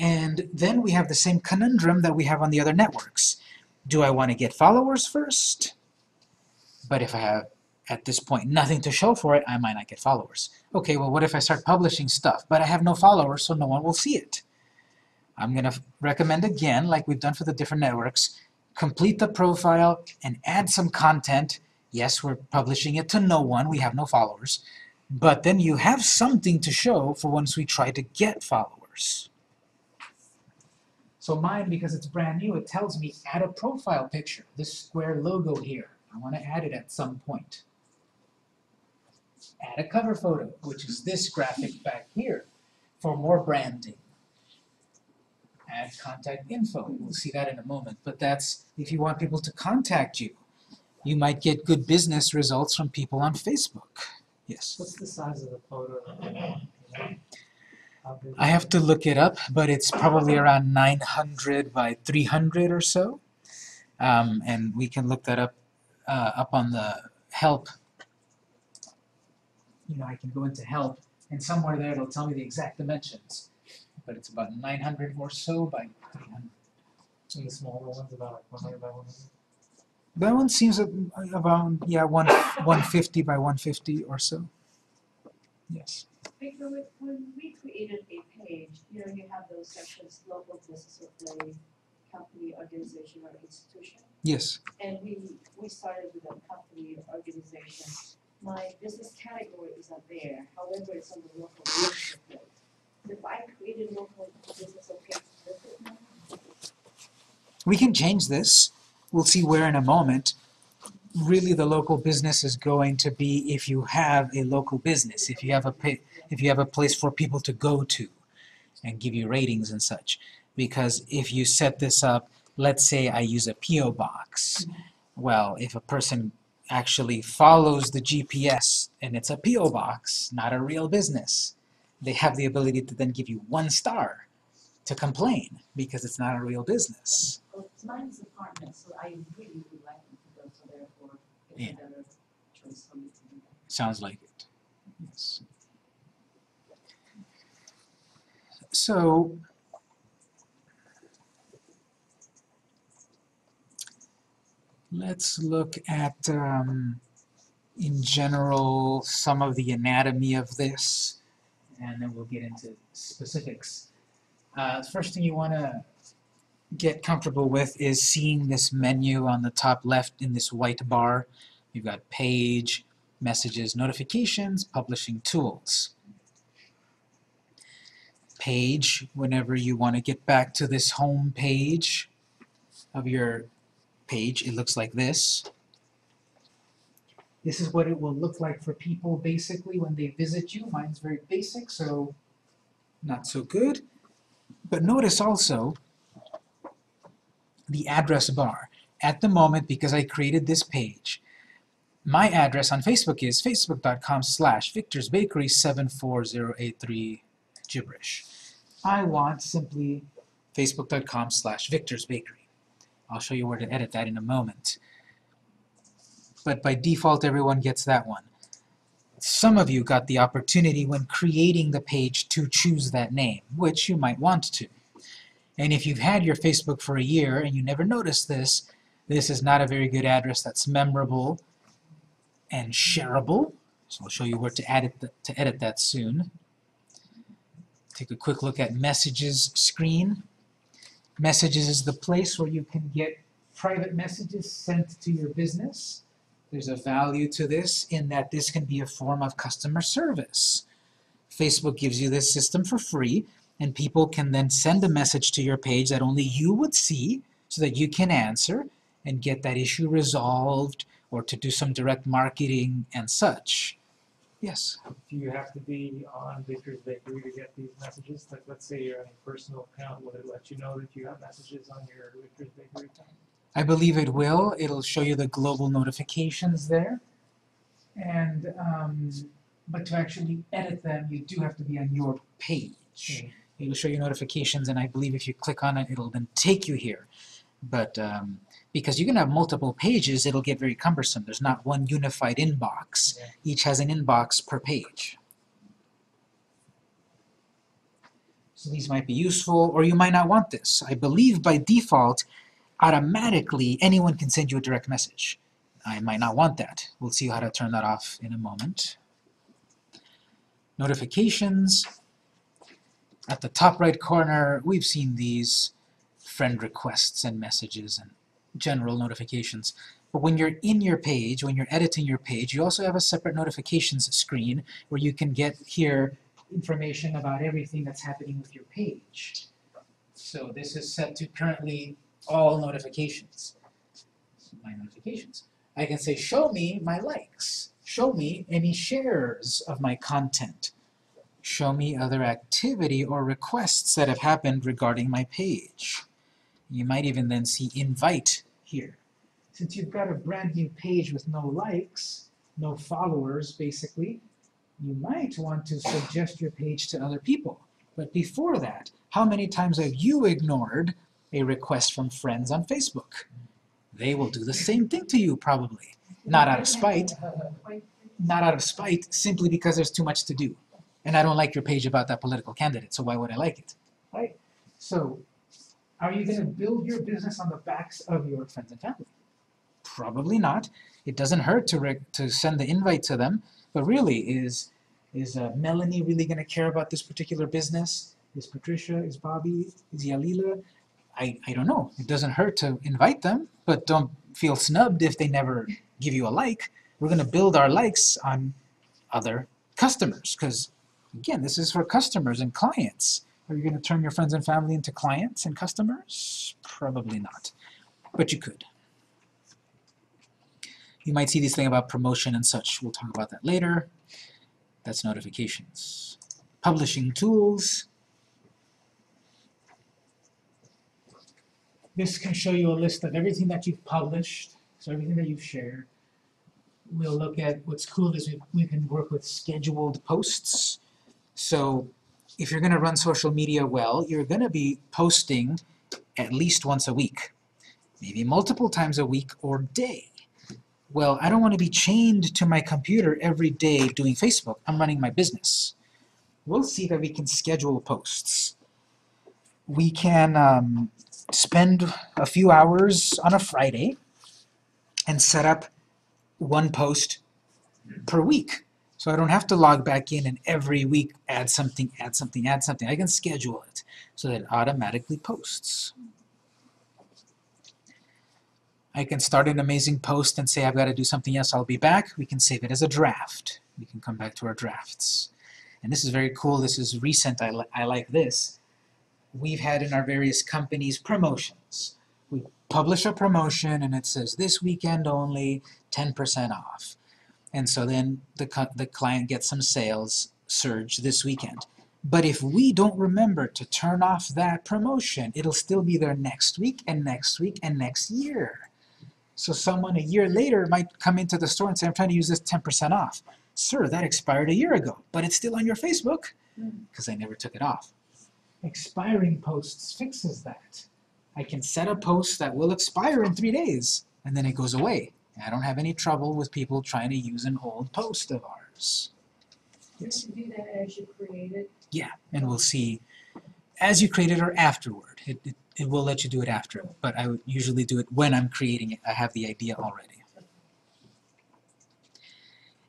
and then we have the same conundrum that we have on the other networks. Do I want to get followers first? But if I have at this point nothing to show for it, I might not get followers. Okay, well what if I start publishing stuff but I have no followers so no one will see it? I'm going to recommend again, like we've done for the different networks, complete the profile and add some content. Yes, we're publishing it to no one, we have no followers, but then you have something to show for once we try to get followers. So mine, because it's brand new, it tells me add a profile picture, this square logo here. I want to add it at some point. Add a cover photo, which is this graphic back here, for more branding add contact info. We'll see that in a moment, but that's if you want people to contact you. You might get good business results from people on Facebook. Yes. What's the size of the photo? that you want, you know? How big I have to look it up, but it's probably around 900 by 300 or so. Um, and we can look that up uh, up on the help. You know, I can go into help, and somewhere there it'll tell me the exact dimensions. But it's about 900 or so by 300. And the smaller ones about like one hundred by one hundred? That one seems about, yeah, one, 150 by 150 or so. Yes. Victor, when, when we created a page, you know, you have those sections, local business or play, company, organization, or institution. Yes. And we, we started with a company or organization. My business category is not there, however, it's on the local business or play. We can change this. we'll see where in a moment, really the local business is going to be if you have a local business, if you have a if you have a place for people to go to and give you ratings and such. Because if you set this up, let's say I use a PO box. Well, if a person actually follows the GPS and it's a PO box, not a real business, they have the ability to then give you one star to complain because it's not a real business. Well, mine is apartment, so I really would like them to go, so therefore it's a better choice for me to do that. Sounds like it. Yes. So let's look at um, in general some of the anatomy of this and then we'll get into specifics. Uh, first thing you want to get comfortable with is seeing this menu on the top left in this white bar. You've got page, messages, notifications, publishing tools. Page, whenever you want to get back to this home page of your page, it looks like this. This is what it will look like for people basically when they visit you. Mine's very basic, so not so good. But notice also the address bar. At the moment, because I created this page, my address on Facebook is facebook.com slash Victor's Bakery 74083 gibberish. I want simply facebook.com slash Victor's Bakery. I'll show you where to edit that in a moment. But by default, everyone gets that one. Some of you got the opportunity when creating the page to choose that name, which you might want to. And if you've had your Facebook for a year and you never noticed this, this is not a very good address that's memorable and shareable. So I'll show you where to edit, th to edit that soon. Take a quick look at Messages screen. Messages is the place where you can get private messages sent to your business. There's a value to this in that this can be a form of customer service. Facebook gives you this system for free, and people can then send a message to your page that only you would see so that you can answer and get that issue resolved or to do some direct marketing and such. Yes? Do you have to be on Victor's Bakery to get these messages? Like, let's say you're on a personal account, would it let you know that you have messages on your Victor's Bakery account? I believe it will. It'll show you the global notifications there. And, um, but to actually edit them, you do have to be on your page. It'll show you notifications, and I believe if you click on it, it'll then take you here. But um, because you can have multiple pages, it'll get very cumbersome. There's not one unified inbox. Yeah. Each has an inbox per page. So these might be useful, or you might not want this. I believe by default, automatically anyone can send you a direct message. I might not want that. We'll see how to turn that off in a moment. Notifications. At the top right corner, we've seen these friend requests and messages and general notifications. But when you're in your page, when you're editing your page, you also have a separate notifications screen where you can get here information about everything that's happening with your page. So this is set to currently all notifications. My notifications. I can say, show me my likes. Show me any shares of my content. Show me other activity or requests that have happened regarding my page. You might even then see invite here. Since you've got a brand new page with no likes, no followers basically, you might want to suggest your page to other people. But before that, how many times have you ignored a request from friends on Facebook? They will do the same thing to you probably. Not out of spite, not out of spite, simply because there's too much to do. And I don't like your page about that political candidate, so why would I like it? Right? So, are you going to build your business on the backs of your friends and family? Probably not. It doesn't hurt to to send the invite to them, but really, is is uh, Melanie really going to care about this particular business? Is Patricia? Is Bobby? Is Yalila? I, I don't know. It doesn't hurt to invite them, but don't feel snubbed if they never give you a like. We're going to build our likes on other customers because, again, this is for customers and clients. Are you going to turn your friends and family into clients and customers? Probably not, but you could. You might see this thing about promotion and such. We'll talk about that later. That's notifications. Publishing tools. This can show you a list of everything that you've published, so everything that you've shared. We'll look at what's cool is we, we can work with scheduled posts. So if you're going to run social media well, you're going to be posting at least once a week, maybe multiple times a week or day. Well, I don't want to be chained to my computer every day doing Facebook. I'm running my business. We'll see that we can schedule posts. We can um, spend a few hours on a Friday and set up one post per week. So I don't have to log back in and every week add something, add something, add something. I can schedule it so that it automatically posts. I can start an amazing post and say I've got to do something else, I'll be back. We can save it as a draft. We can come back to our drafts. And this is very cool, this is recent, I, li I like this. We've had in our various companies promotions. We publish a promotion and it says this weekend only 10% off. And so then the, the client gets some sales surge this weekend. But if we don't remember to turn off that promotion, it'll still be there next week and next week and next year. So someone a year later might come into the store and say, I'm trying to use this 10% off. Sir, that expired a year ago, but it's still on your Facebook mm. because I never took it off. Expiring posts fixes that. I can set a post that will expire in three days and then it goes away. I don't have any trouble with people trying to use an old post of ours. Yes. Do that as you create it. Yeah, and we'll see as you create it or afterward. It, it, it will let you do it after, but I would usually do it when I'm creating it. I have the idea already.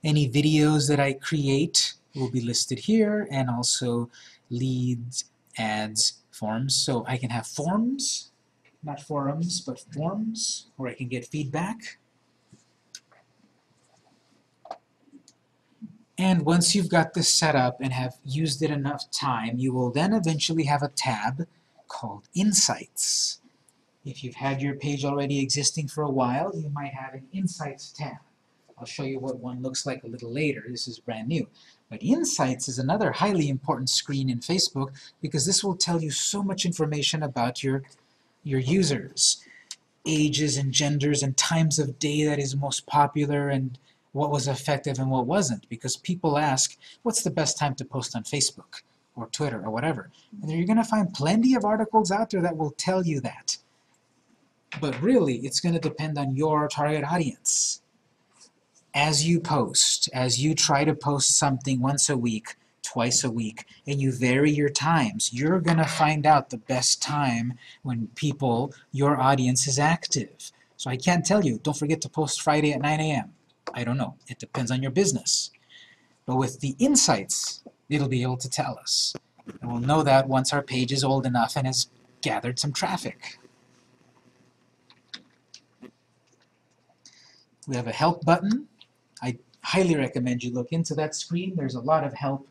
Any videos that I create will be listed here and also leads, ads, forms. So I can have forms, not forums, but forms, where I can get feedback. And once you've got this set up and have used it enough time, you will then eventually have a tab called Insights. If you've had your page already existing for a while, you might have an Insights tab. I'll show you what one looks like a little later. This is brand new. But Insights is another highly important screen in Facebook because this will tell you so much information about your, your users. Ages and genders and times of day that is most popular and what was effective and what wasn't. Because people ask what's the best time to post on Facebook or Twitter or whatever? And you're going to find plenty of articles out there that will tell you that. But really it's going to depend on your target audience as you post as you try to post something once a week twice a week and you vary your times you're going to find out the best time when people your audience is active so I can't tell you don't forget to post Friday at 9 a.m. I don't know. It depends on your business. But with the insights, it'll be able to tell us. And we'll know that once our page is old enough and has gathered some traffic. We have a help button. Highly recommend you look into that screen. There's a lot of help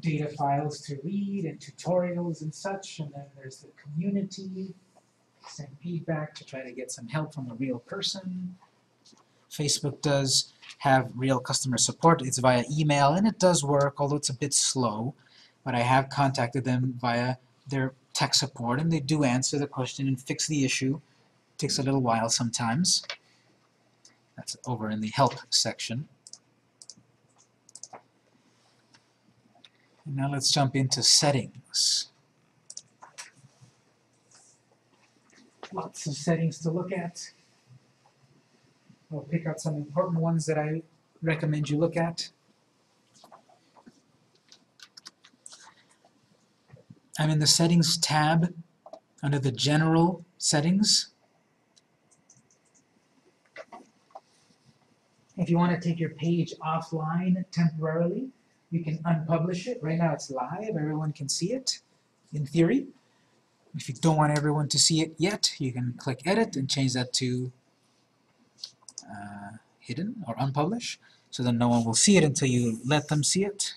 data files to read and tutorials and such. And then there's the community. Send feedback to try to get some help from a real person. Facebook does have real customer support. It's via email and it does work, although it's a bit slow. But I have contacted them via their tech support and they do answer the question and fix the issue. takes a little while sometimes. That's over in the help section. And now let's jump into settings. Lots of settings to look at. I'll pick out some important ones that I recommend you look at. I'm in the Settings tab under the General Settings. If you want to take your page offline temporarily, you can unpublish it. Right now it's live, everyone can see it, in theory. If you don't want everyone to see it yet, you can click Edit and change that to uh, hidden or Unpublish, so then no one will see it until you let them see it.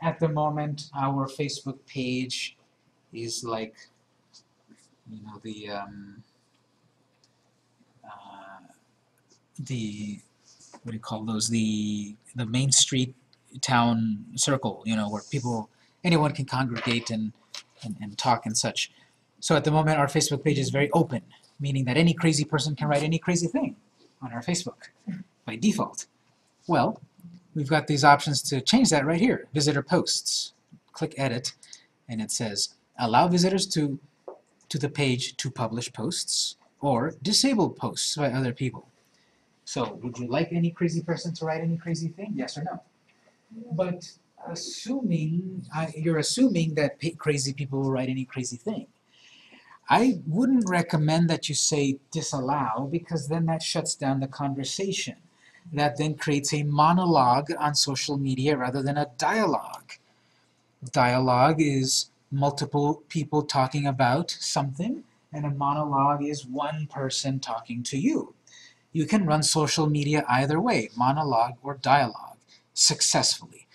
At the moment our Facebook page is like you know the um, the what do you call those the the main street town circle you know where people anyone can congregate and, and and talk and such. So at the moment our facebook page is very open meaning that any crazy person can write any crazy thing on our facebook by default. Well we've got these options to change that right here visitor posts. Click edit and it says allow visitors to to the page to publish posts or disable posts by other people so, would you like any crazy person to write any crazy thing? Yes or no? But assuming, I, you're assuming that crazy people will write any crazy thing. I wouldn't recommend that you say disallow because then that shuts down the conversation. That then creates a monologue on social media rather than a dialogue. Dialogue is multiple people talking about something, and a monologue is one person talking to you. You can run social media either way, monologue or dialogue, successfully,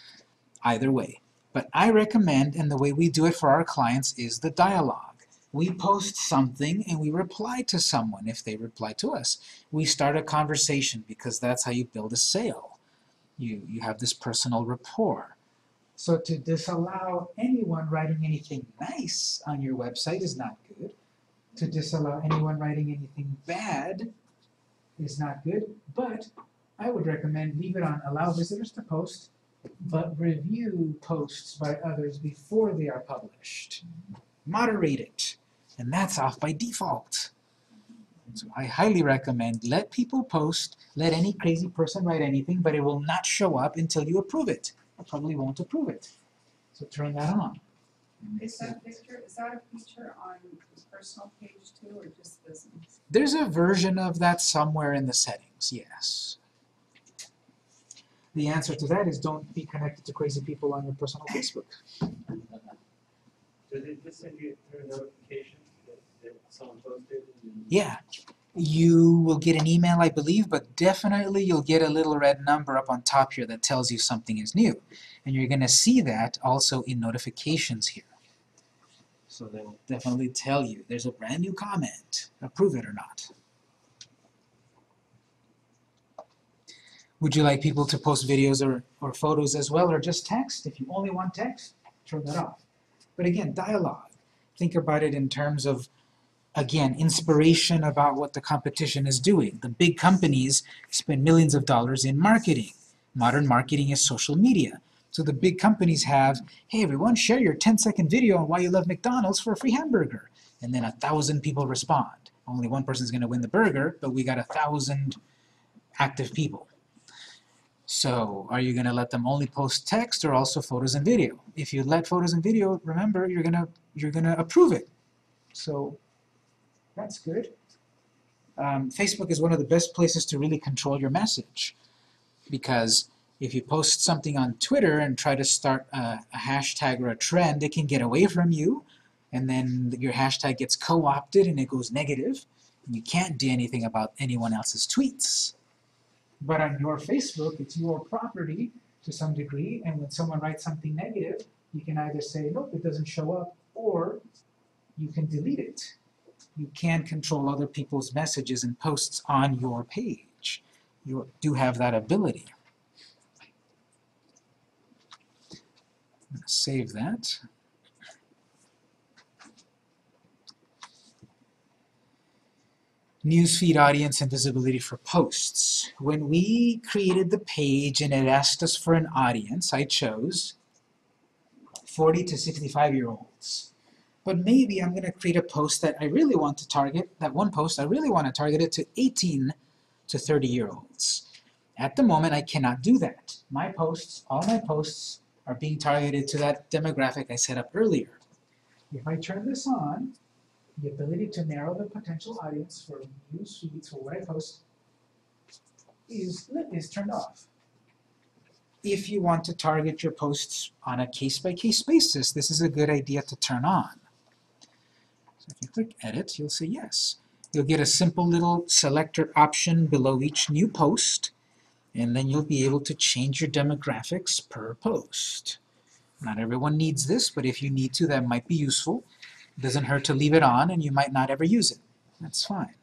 either way. But I recommend, and the way we do it for our clients is the dialogue. We post something and we reply to someone if they reply to us. We start a conversation because that's how you build a sale. You, you have this personal rapport. So to disallow anyone writing anything nice on your website is not good. To disallow anyone writing anything bad is not good, but I would recommend leave it on allow visitors to post, but review posts by others before they are published. Moderate it, and that's off by default. So I highly recommend let people post, let any crazy person write anything, but it will not show up until you approve it. I probably won't approve it. So turn that on. Is that Victor, is that a feature on personal page too, or just business? There's a version of that somewhere in the settings, yes. The answer to that is don't be connected to crazy people on your personal Facebook. Does it just send you a notification that, that someone posted? Yeah, you will get an email, I believe, but definitely you'll get a little red number up on top here that tells you something is new. And you're gonna see that also in notifications here. So they'll definitely tell you, there's a brand new comment, approve it or not. Would you like people to post videos or, or photos as well, or just text? If you only want text, turn that off. But again, dialogue. Think about it in terms of again, inspiration about what the competition is doing. The big companies spend millions of dollars in marketing. Modern marketing is social media. So the big companies have, hey everyone, share your 10 second video on why you love McDonald's for a free hamburger. And then a thousand people respond. Only one person's going to win the burger, but we got a thousand active people. So are you going to let them only post text or also photos and video? If you let photos and video, remember you're going to you're going to approve it. So that's good. Um, Facebook is one of the best places to really control your message because if you post something on Twitter and try to start a, a hashtag or a trend, it can get away from you and then your hashtag gets co-opted and it goes negative and you can't do anything about anyone else's tweets. But on your Facebook, it's your property to some degree and when someone writes something negative, you can either say, nope, it doesn't show up, or you can delete it you can control other people's messages and posts on your page. You do have that ability. I'm going to save that. Newsfeed audience and visibility for posts. When we created the page and it asked us for an audience, I chose 40 to 65 year olds but maybe I'm going to create a post that I really want to target, that one post, I really want to target it to 18 to 30 year olds. At the moment, I cannot do that. My posts, all my posts, are being targeted to that demographic I set up earlier. If I turn this on, the ability to narrow the potential audience for news feeds for what I post is, is turned off. If you want to target your posts on a case-by-case basis, this is a good idea to turn on. So if you click edit, you'll say yes. You'll get a simple little selector option below each new post, and then you'll be able to change your demographics per post. Not everyone needs this, but if you need to, that might be useful. It doesn't hurt to leave it on, and you might not ever use it. That's fine.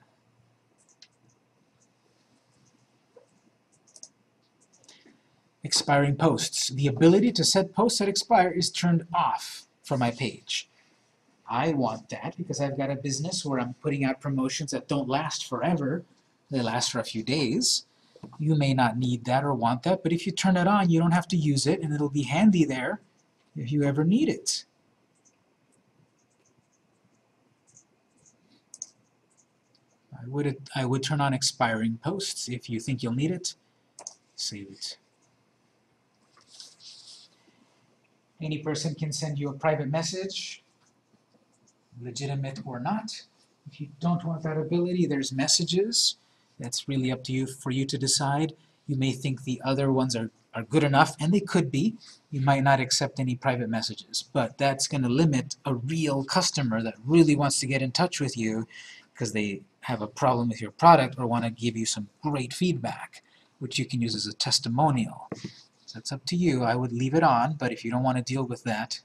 expiring posts. The ability to set posts that expire is turned off for my page. I want that because I've got a business where I'm putting out promotions that don't last forever. They last for a few days. You may not need that or want that, but if you turn it on, you don't have to use it and it'll be handy there if you ever need it. I would I would turn on expiring posts if you think you'll need it. Save it. Any person can send you a private message, legitimate or not. If you don't want that ability, there's messages. That's really up to you for you to decide. You may think the other ones are, are good enough, and they could be. You might not accept any private messages, but that's going to limit a real customer that really wants to get in touch with you because they have a problem with your product or want to give you some great feedback, which you can use as a testimonial. So that's up to you. I would leave it on, but if you don't want to deal with that,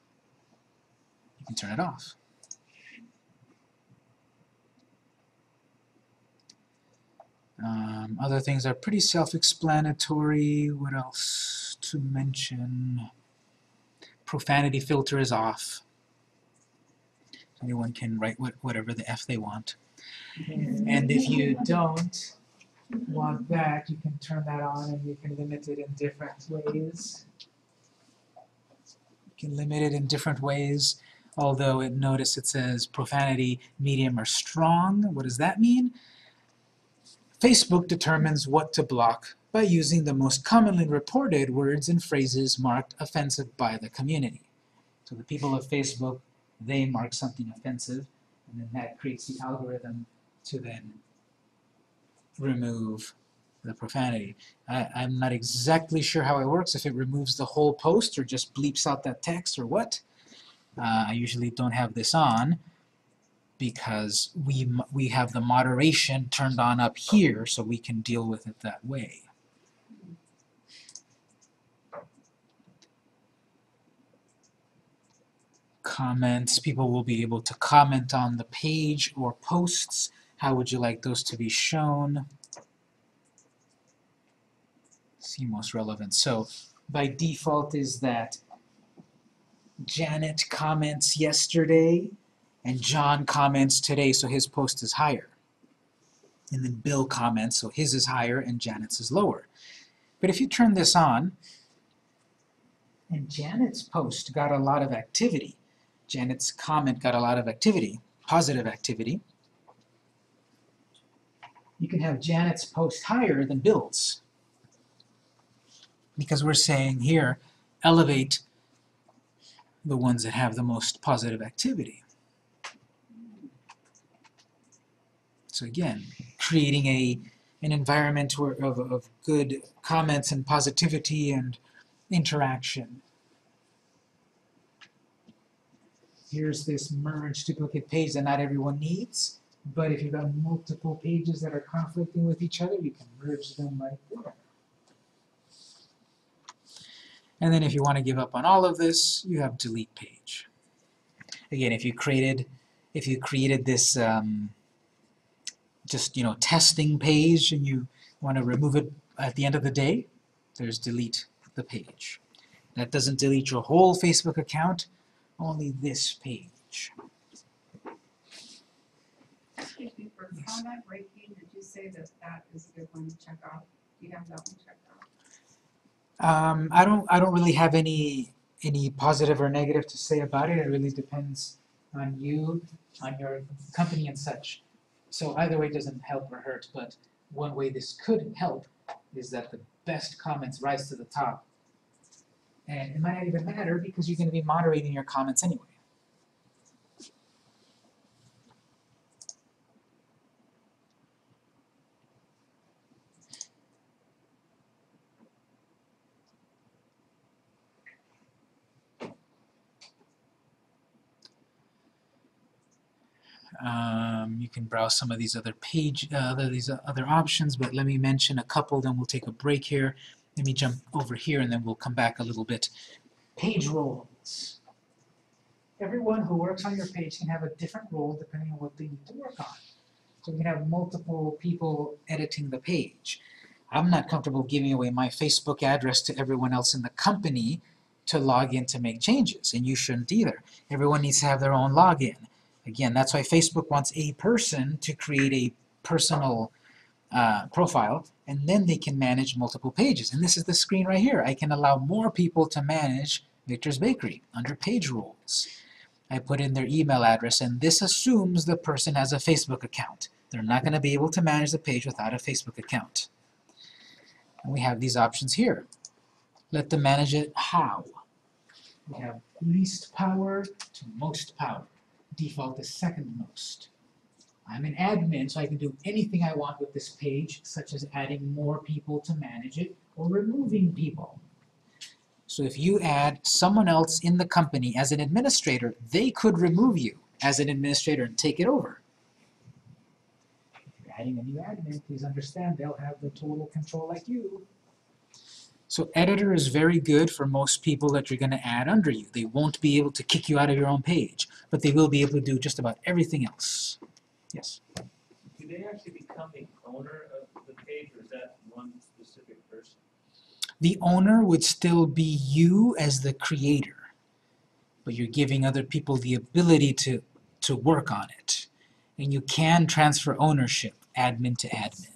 you can turn it off. Um, other things are pretty self-explanatory. What else to mention? Profanity filter is off. Anyone can write what, whatever the F they want. And if you don't want that, you can turn that on and you can limit it in different ways. You can limit it in different ways, although it notice it says profanity, medium, or strong. What does that mean? Facebook determines what to block by using the most commonly reported words and phrases marked offensive by the community. So the people of Facebook, they mark something offensive, and then that creates the algorithm to then remove the profanity. I, I'm not exactly sure how it works, if it removes the whole post or just bleeps out that text or what. Uh, I usually don't have this on because we, we have the moderation turned on up here so we can deal with it that way. Comments, people will be able to comment on the page or posts. How would you like those to be shown? See most relevant. So by default is that Janet comments yesterday and John comments today, so his post is higher. And then Bill comments, so his is higher and Janet's is lower. But if you turn this on, and Janet's post got a lot of activity, Janet's comment got a lot of activity, positive activity, you can have Janet's post higher than Bill's. Because we're saying here, elevate the ones that have the most positive activity. So again, creating a an environment where, of, of good comments and positivity and interaction. Here's this merge duplicate page that not everyone needs, but if you've got multiple pages that are conflicting with each other, you can merge them right there. And then if you want to give up on all of this, you have delete page. Again, if you created if you created this um, just you know testing page and you want to remove it at the end of the day, there's delete the page. That doesn't delete your whole Facebook account, only this page. Excuse me, for comment breaking, did you say that that is a good one to check off? Do you have that one checked off? Um, I don't I don't really have any any positive or negative to say about it. It really depends on you, on your company and such. So either way doesn't help or hurt, but one way this could help is that the best comments rise to the top. And it might not even matter because you're going to be moderating your comments anyway. Um, you can browse some of these other page, uh, these other options, but let me mention a couple, then we'll take a break here. Let me jump over here and then we'll come back a little bit. Page roles. Everyone who works on your page can have a different role depending on what they need to work on. So we can have multiple people editing the page. I'm not comfortable giving away my Facebook address to everyone else in the company to log in to make changes, and you shouldn't either. Everyone needs to have their own login. Again, that's why Facebook wants a person to create a personal uh, profile, and then they can manage multiple pages. And this is the screen right here. I can allow more people to manage Victor's Bakery under page roles. I put in their email address, and this assumes the person has a Facebook account. They're not going to be able to manage the page without a Facebook account. And we have these options here. Let them manage it how? We have least power to most power. Default is second most. I'm an admin, so I can do anything I want with this page, such as adding more people to manage it or removing people. So if you add someone else in the company as an administrator, they could remove you as an administrator and take it over. If you're adding a new admin, please understand they'll have the total control like you. So editor is very good for most people that you're going to add under you. They won't be able to kick you out of your own page, but they will be able to do just about everything else. Yes. Do they actually become the owner of the page, or is that one specific person? The owner would still be you as the creator, but you're giving other people the ability to, to work on it. And you can transfer ownership, admin to admin.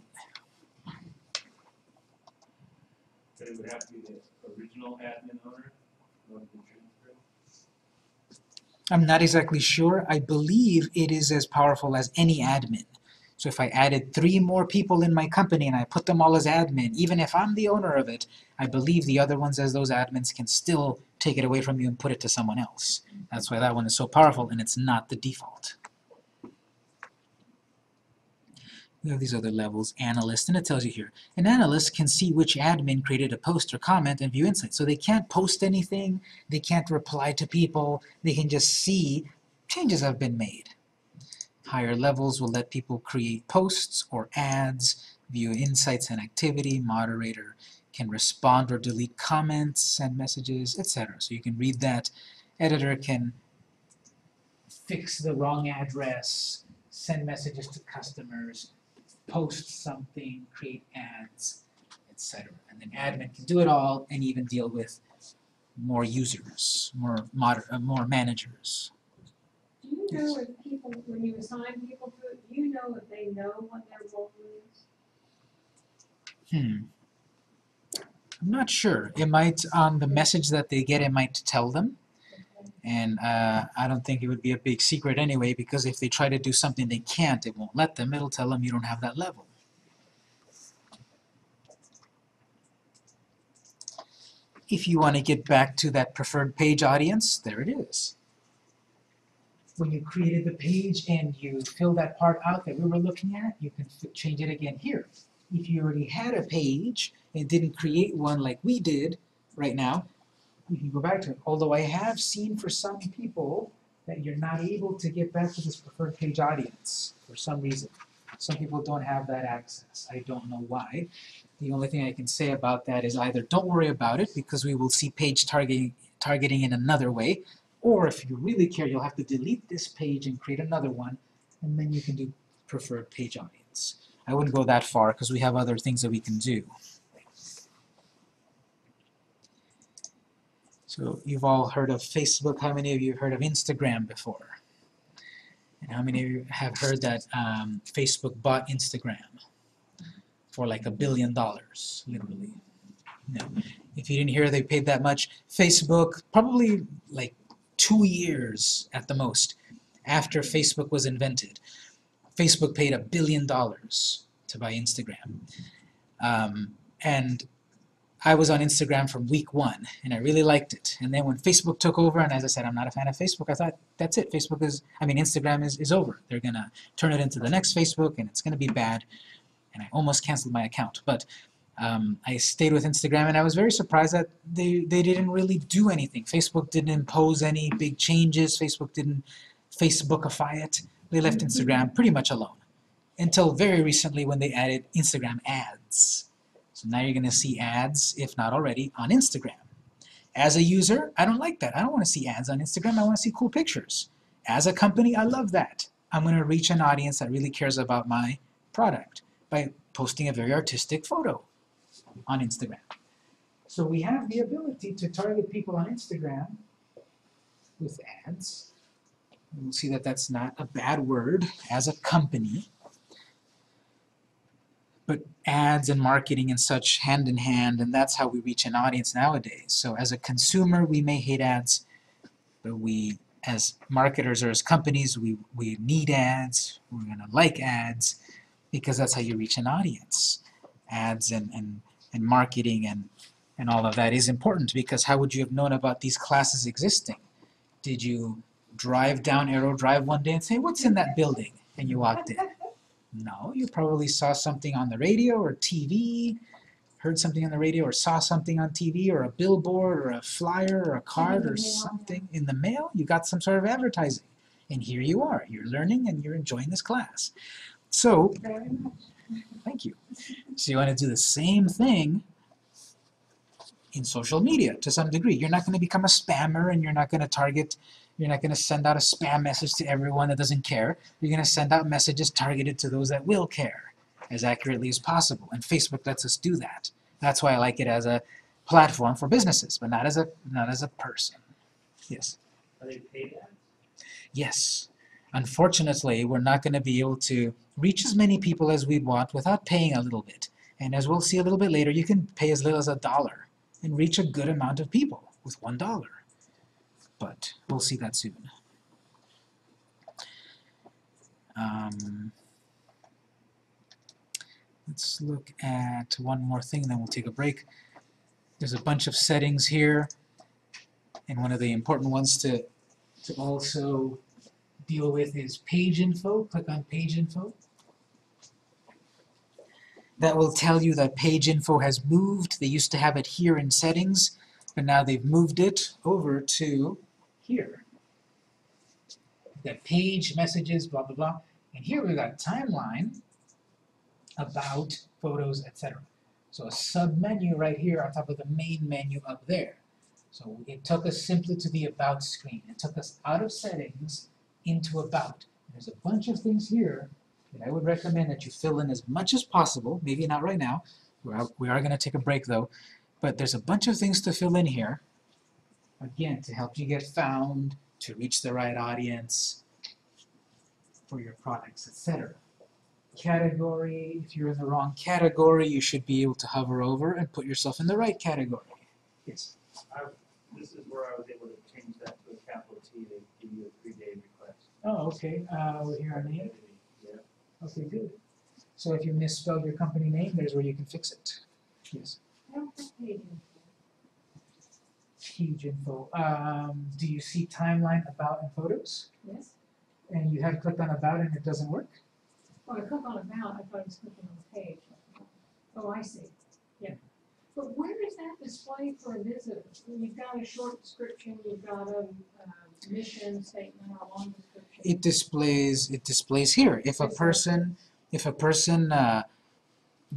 It would have to be the original admin owner? I'm not exactly sure. I believe it is as powerful as any admin. So if I added three more people in my company and I put them all as admin, even if I'm the owner of it, I believe the other ones as those admins can still take it away from you and put it to someone else. That's why that one is so powerful and it's not the default. These other levels, analyst, and it tells you here. An analyst can see which admin created a post or comment and view insights. So they can't post anything, they can't reply to people, they can just see changes have been made. Higher levels will let people create posts or ads, view insights and activity, moderator can respond or delete comments, send messages, etc. So you can read that. Editor can fix the wrong address, send messages to customers, post something, create ads, etc. And then admin can do it all and even deal with more users, more moder uh, more managers. Do you know if people, when you assign people to it, do you know if they know what their role is? Hmm. I'm not sure. It might, on the message that they get, it might tell them. And uh, I don't think it would be a big secret anyway, because if they try to do something they can't, it won't let them. It'll tell them you don't have that level. If you want to get back to that preferred page audience, there it is. When you created the page and you fill that part out that we were looking at, you can change it again here. If you already had a page and didn't create one like we did right now, you can go back to it. Although I have seen for some people that you're not able to get back to this preferred page audience for some reason. Some people don't have that access. I don't know why. The only thing I can say about that is either don't worry about it because we will see page targeting targeting in another way, or if you really care, you'll have to delete this page and create another one, and then you can do preferred page audience. I wouldn't go that far because we have other things that we can do. So you've all heard of Facebook. How many of you have heard of Instagram before? And how many of you have heard that um, Facebook bought Instagram for like a billion dollars, literally? No. If you didn't hear they paid that much, Facebook, probably like two years at the most after Facebook was invented, Facebook paid a billion dollars to buy Instagram. Um, and I was on Instagram from week one, and I really liked it. And then when Facebook took over, and as I said, I'm not a fan of Facebook, I thought, that's it. Facebook is, I mean, Instagram is, is over. They're going to turn it into the next Facebook, and it's going to be bad. And I almost canceled my account. But um, I stayed with Instagram, and I was very surprised that they, they didn't really do anything. Facebook didn't impose any big changes. Facebook didn't Facebookify it. They left Instagram pretty much alone. Until very recently when they added Instagram ads. So now you're going to see ads, if not already, on Instagram. As a user, I don't like that. I don't want to see ads on Instagram. I want to see cool pictures. As a company, I love that. I'm going to reach an audience that really cares about my product by posting a very artistic photo on Instagram. So we have the ability to target people on Instagram with ads. And We'll see that that's not a bad word as a company. But ads and marketing and such hand in hand, and that's how we reach an audience nowadays. So as a consumer, we may hate ads, but we, as marketers or as companies, we, we need ads, we're gonna like ads, because that's how you reach an audience. Ads and, and, and marketing and, and all of that is important, because how would you have known about these classes existing? Did you drive down Arrow Drive one day and say, what's in that building? And you walked in. No, you probably saw something on the radio or TV, heard something on the radio or saw something on TV or a billboard or a flyer or a card or mail. something in the mail. You got some sort of advertising. And here you are. You're learning and you're enjoying this class. So, thank you. So you want to do the same thing in social media to some degree. You're not going to become a spammer and you're not going to target, you're not going to send out a spam message to everyone that doesn't care. You're going to send out messages targeted to those that will care as accurately as possible. And Facebook lets us do that. That's why I like it as a platform for businesses, but not as a not as a person. Yes. Are they paid ads? Yes. Unfortunately, we're not going to be able to reach as many people as we want without paying a little bit. And as we'll see a little bit later, you can pay as little as a dollar and reach a good amount of people with one dollar. But we'll see that soon. Um, let's look at one more thing, then we'll take a break. There's a bunch of settings here, and one of the important ones to to also deal with is page info. Click on page info. That will tell you that page info has moved. They used to have it here in settings, but now they've moved it over to here. The page, messages, blah, blah, blah. And here we've got timeline, about, photos, etc. So a sub-menu right here on top of the main menu up there. So it took us simply to the About screen. It took us out of settings into About. There's a bunch of things here that I would recommend that you fill in as much as possible, maybe not right now. We are, we are going to take a break though. But there's a bunch of things to fill in here, again, to help you get found, to reach the right audience for your products, etc. Category, if you're in the wrong category, you should be able to hover over and put yourself in the right category. Yes. I, this is where I was able to change that to a capital T, they give you a three-day request. Oh, okay, uh, over here on name, Yeah. okay, good. So if you misspelled your company name, there's where you can fix it. Yes. I don't have page info. Huge info. Um, do you see timeline about and photos? Yes? And you have clicked on about and it doesn't work? Well, I click on about, I thought I was clicking on the page. Oh, I see, yeah. But where is that displayed for a visitor? When you've got a short description, you've got a, uh, mission statement, a long description. It displays, it displays here. If a person, if a person, uh,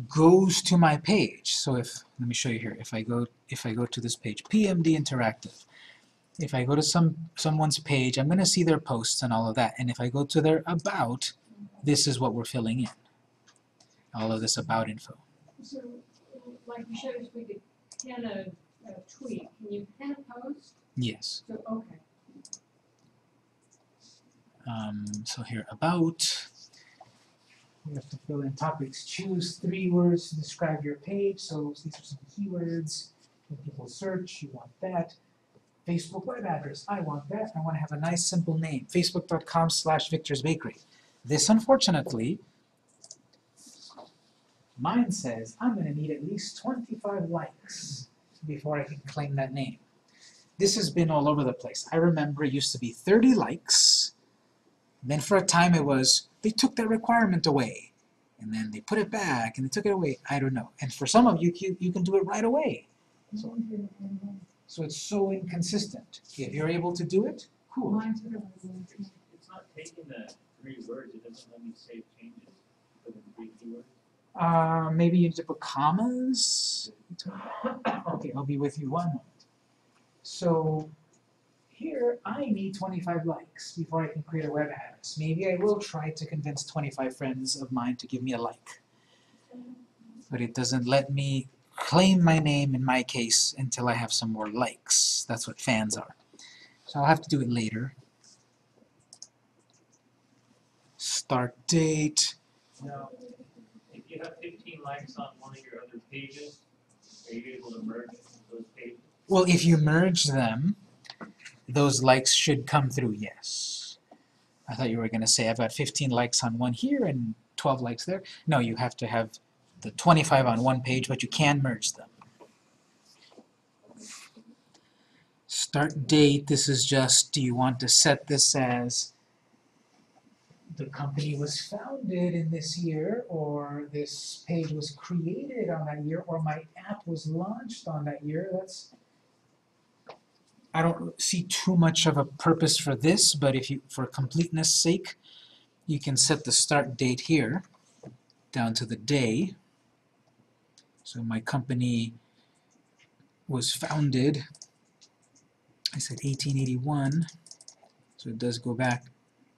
goes to my page, so if, let me show you here, if I go, if I go to this page, PMD Interactive, if I go to some, someone's page, I'm gonna see their posts and all of that, and if I go to their about, this is what we're filling in. All of this about info. So, like you showed us, we could pin a, a tweet, can you pin a post? Yes. So, okay. Um, so here, about. We have to fill in topics. Choose three words to describe your page. So these are some keywords. When people search, you want that. Facebook web address, I want that. I want to have a nice simple name. Facebook.com slash Victor's Bakery. This unfortunately, mine says I'm going to need at least 25 likes before I can claim that name. This has been all over the place. I remember it used to be 30 likes, then for a time it was, they took that requirement away. And then they put it back and they took it away. I don't know. And for some of you, you, you can do it right away. So, so it's so inconsistent. If you're able to do it, cool. Long. It's not taking the three words, it doesn't let me save changes for the three keywords. Uh, maybe you need to put commas. Okay, I'll be with you one moment. So here I need 25 likes before I can create a web address. Maybe I will try to convince 25 friends of mine to give me a like. But it doesn't let me claim my name in my case until I have some more likes. That's what fans are. So I'll have to do it later. Start date. Now, if you have fifteen likes on one of your other pages, are you able to merge those pages? Well, if you merge them, those likes should come through, yes. I thought you were going to say I've got 15 likes on one here and 12 likes there. No, you have to have the 25 on one page, but you can merge them. Start date, this is just, do you want to set this as the company was founded in this year, or this page was created on that year, or my app was launched on that year? That's I don't see too much of a purpose for this, but if you, for completeness sake, you can set the start date here down to the day. So my company was founded, I said 1881, so it does go back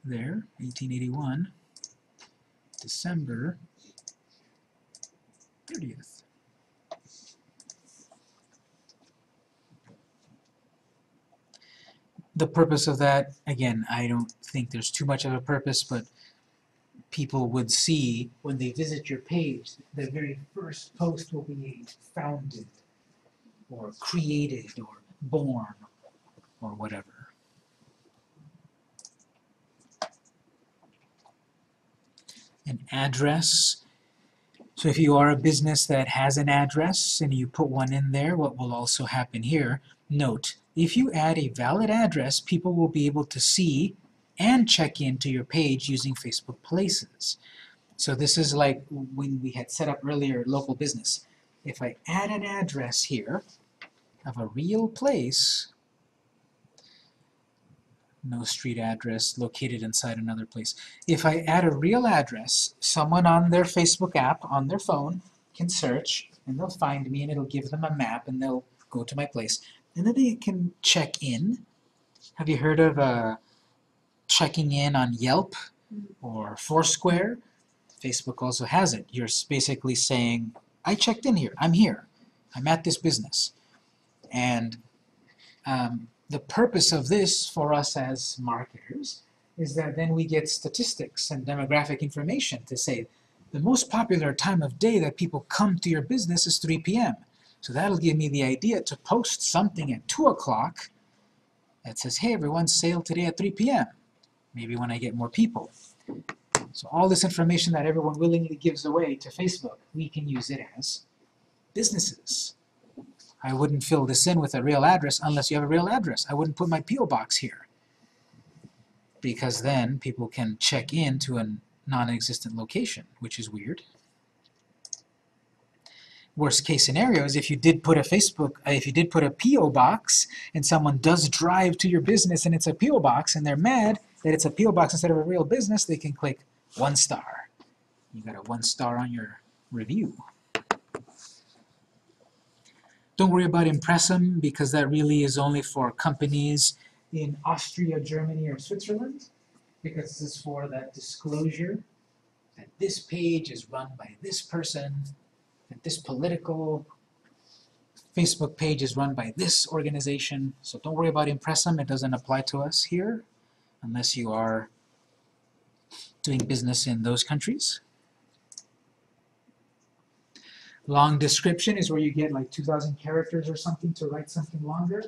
there, 1881, December 30th. The purpose of that, again, I don't think there's too much of a purpose, but people would see when they visit your page, the very first post will be founded, or created, or born, or whatever. An address. So if you are a business that has an address and you put one in there, what will also happen here, note, if you add a valid address, people will be able to see and check into your page using Facebook Places. So this is like when we had set up earlier local business. If I add an address here of a real place, no street address located inside another place. If I add a real address, someone on their Facebook app on their phone can search and they'll find me and it'll give them a map and they'll go to my place and then they can check in. Have you heard of uh, checking in on Yelp or Foursquare? Facebook also has it. You're basically saying, I checked in here, I'm here, I'm at this business. And um, the purpose of this for us as marketers is that then we get statistics and demographic information to say the most popular time of day that people come to your business is 3 p.m. So that'll give me the idea to post something at 2 o'clock that says, hey everyone, sale today at 3 p.m. Maybe when I get more people. So all this information that everyone willingly gives away to Facebook, we can use it as businesses. I wouldn't fill this in with a real address unless you have a real address. I wouldn't put my P.O. box here. Because then people can check in to a non-existent location, which is weird. Worst case scenario is if you did put a Facebook, uh, if you did put a P.O. box and someone does drive to your business and it's a P.O. box and they're mad that it's a P.O. box instead of a real business, they can click one star. You got a one star on your review. Don't worry about Impressum because that really is only for companies in Austria, Germany, or Switzerland because this is for that disclosure that this page is run by this person, that this political Facebook page is run by this organization. So don't worry about Impressum, it doesn't apply to us here unless you are doing business in those countries. Long description is where you get like 2,000 characters or something to write something longer.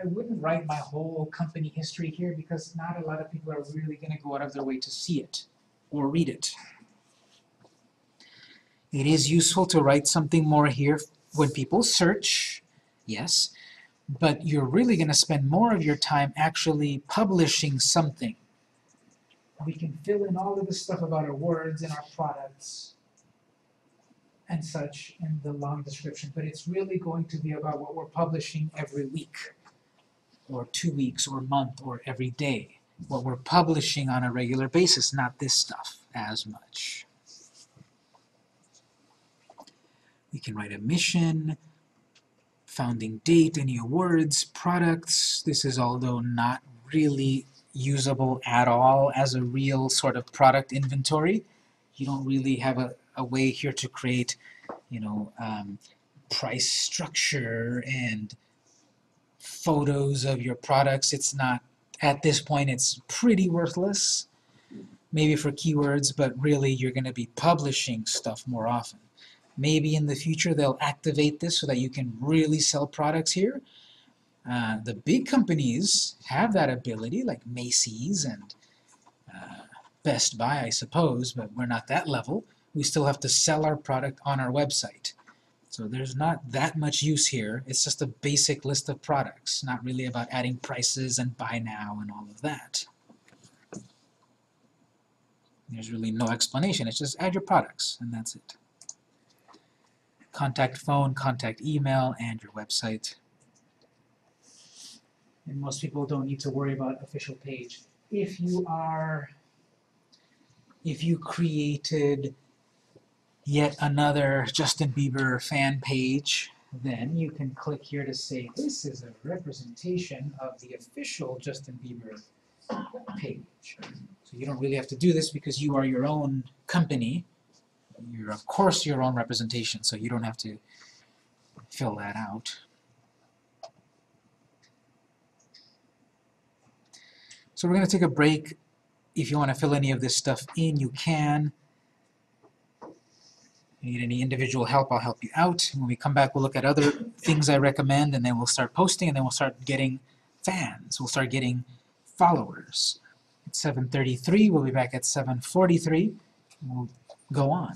I wouldn't write my whole company history here because not a lot of people are really going to go out of their way to see it or read it. It is useful to write something more here when people search, yes, but you're really going to spend more of your time actually publishing something. We can fill in all of the stuff about our words and our products and such in the long description, but it's really going to be about what we're publishing every week, or two weeks, or month, or every day. What we're publishing on a regular basis, not this stuff as much. We can write a mission, founding date, any awards, products. This is although not really usable at all as a real sort of product inventory. You don't really have a, a way here to create, you know, um, price structure and photos of your products. It's not, at this point, it's pretty worthless. Maybe for keywords, but really you're going to be publishing stuff more often. Maybe in the future they'll activate this so that you can really sell products here. Uh, the big companies have that ability, like Macy's and uh, Best Buy, I suppose, but we're not that level. We still have to sell our product on our website. So there's not that much use here. It's just a basic list of products, not really about adding prices and buy now and all of that. There's really no explanation. It's just add your products, and that's it. Contact phone, contact email, and your website. And most people don't need to worry about official page. If you are, if you created yet another Justin Bieber fan page, then you can click here to say this is a representation of the official Justin Bieber page. So you don't really have to do this because you are your own company. You're of course your own representation, so you don't have to fill that out. So we're going to take a break. If you want to fill any of this stuff in, you can. If you need any individual help, I'll help you out. When we come back, we'll look at other things I recommend, and then we'll start posting, and then we'll start getting fans. We'll start getting followers. It's 7.33. We'll be back at 7.43. We'll go on.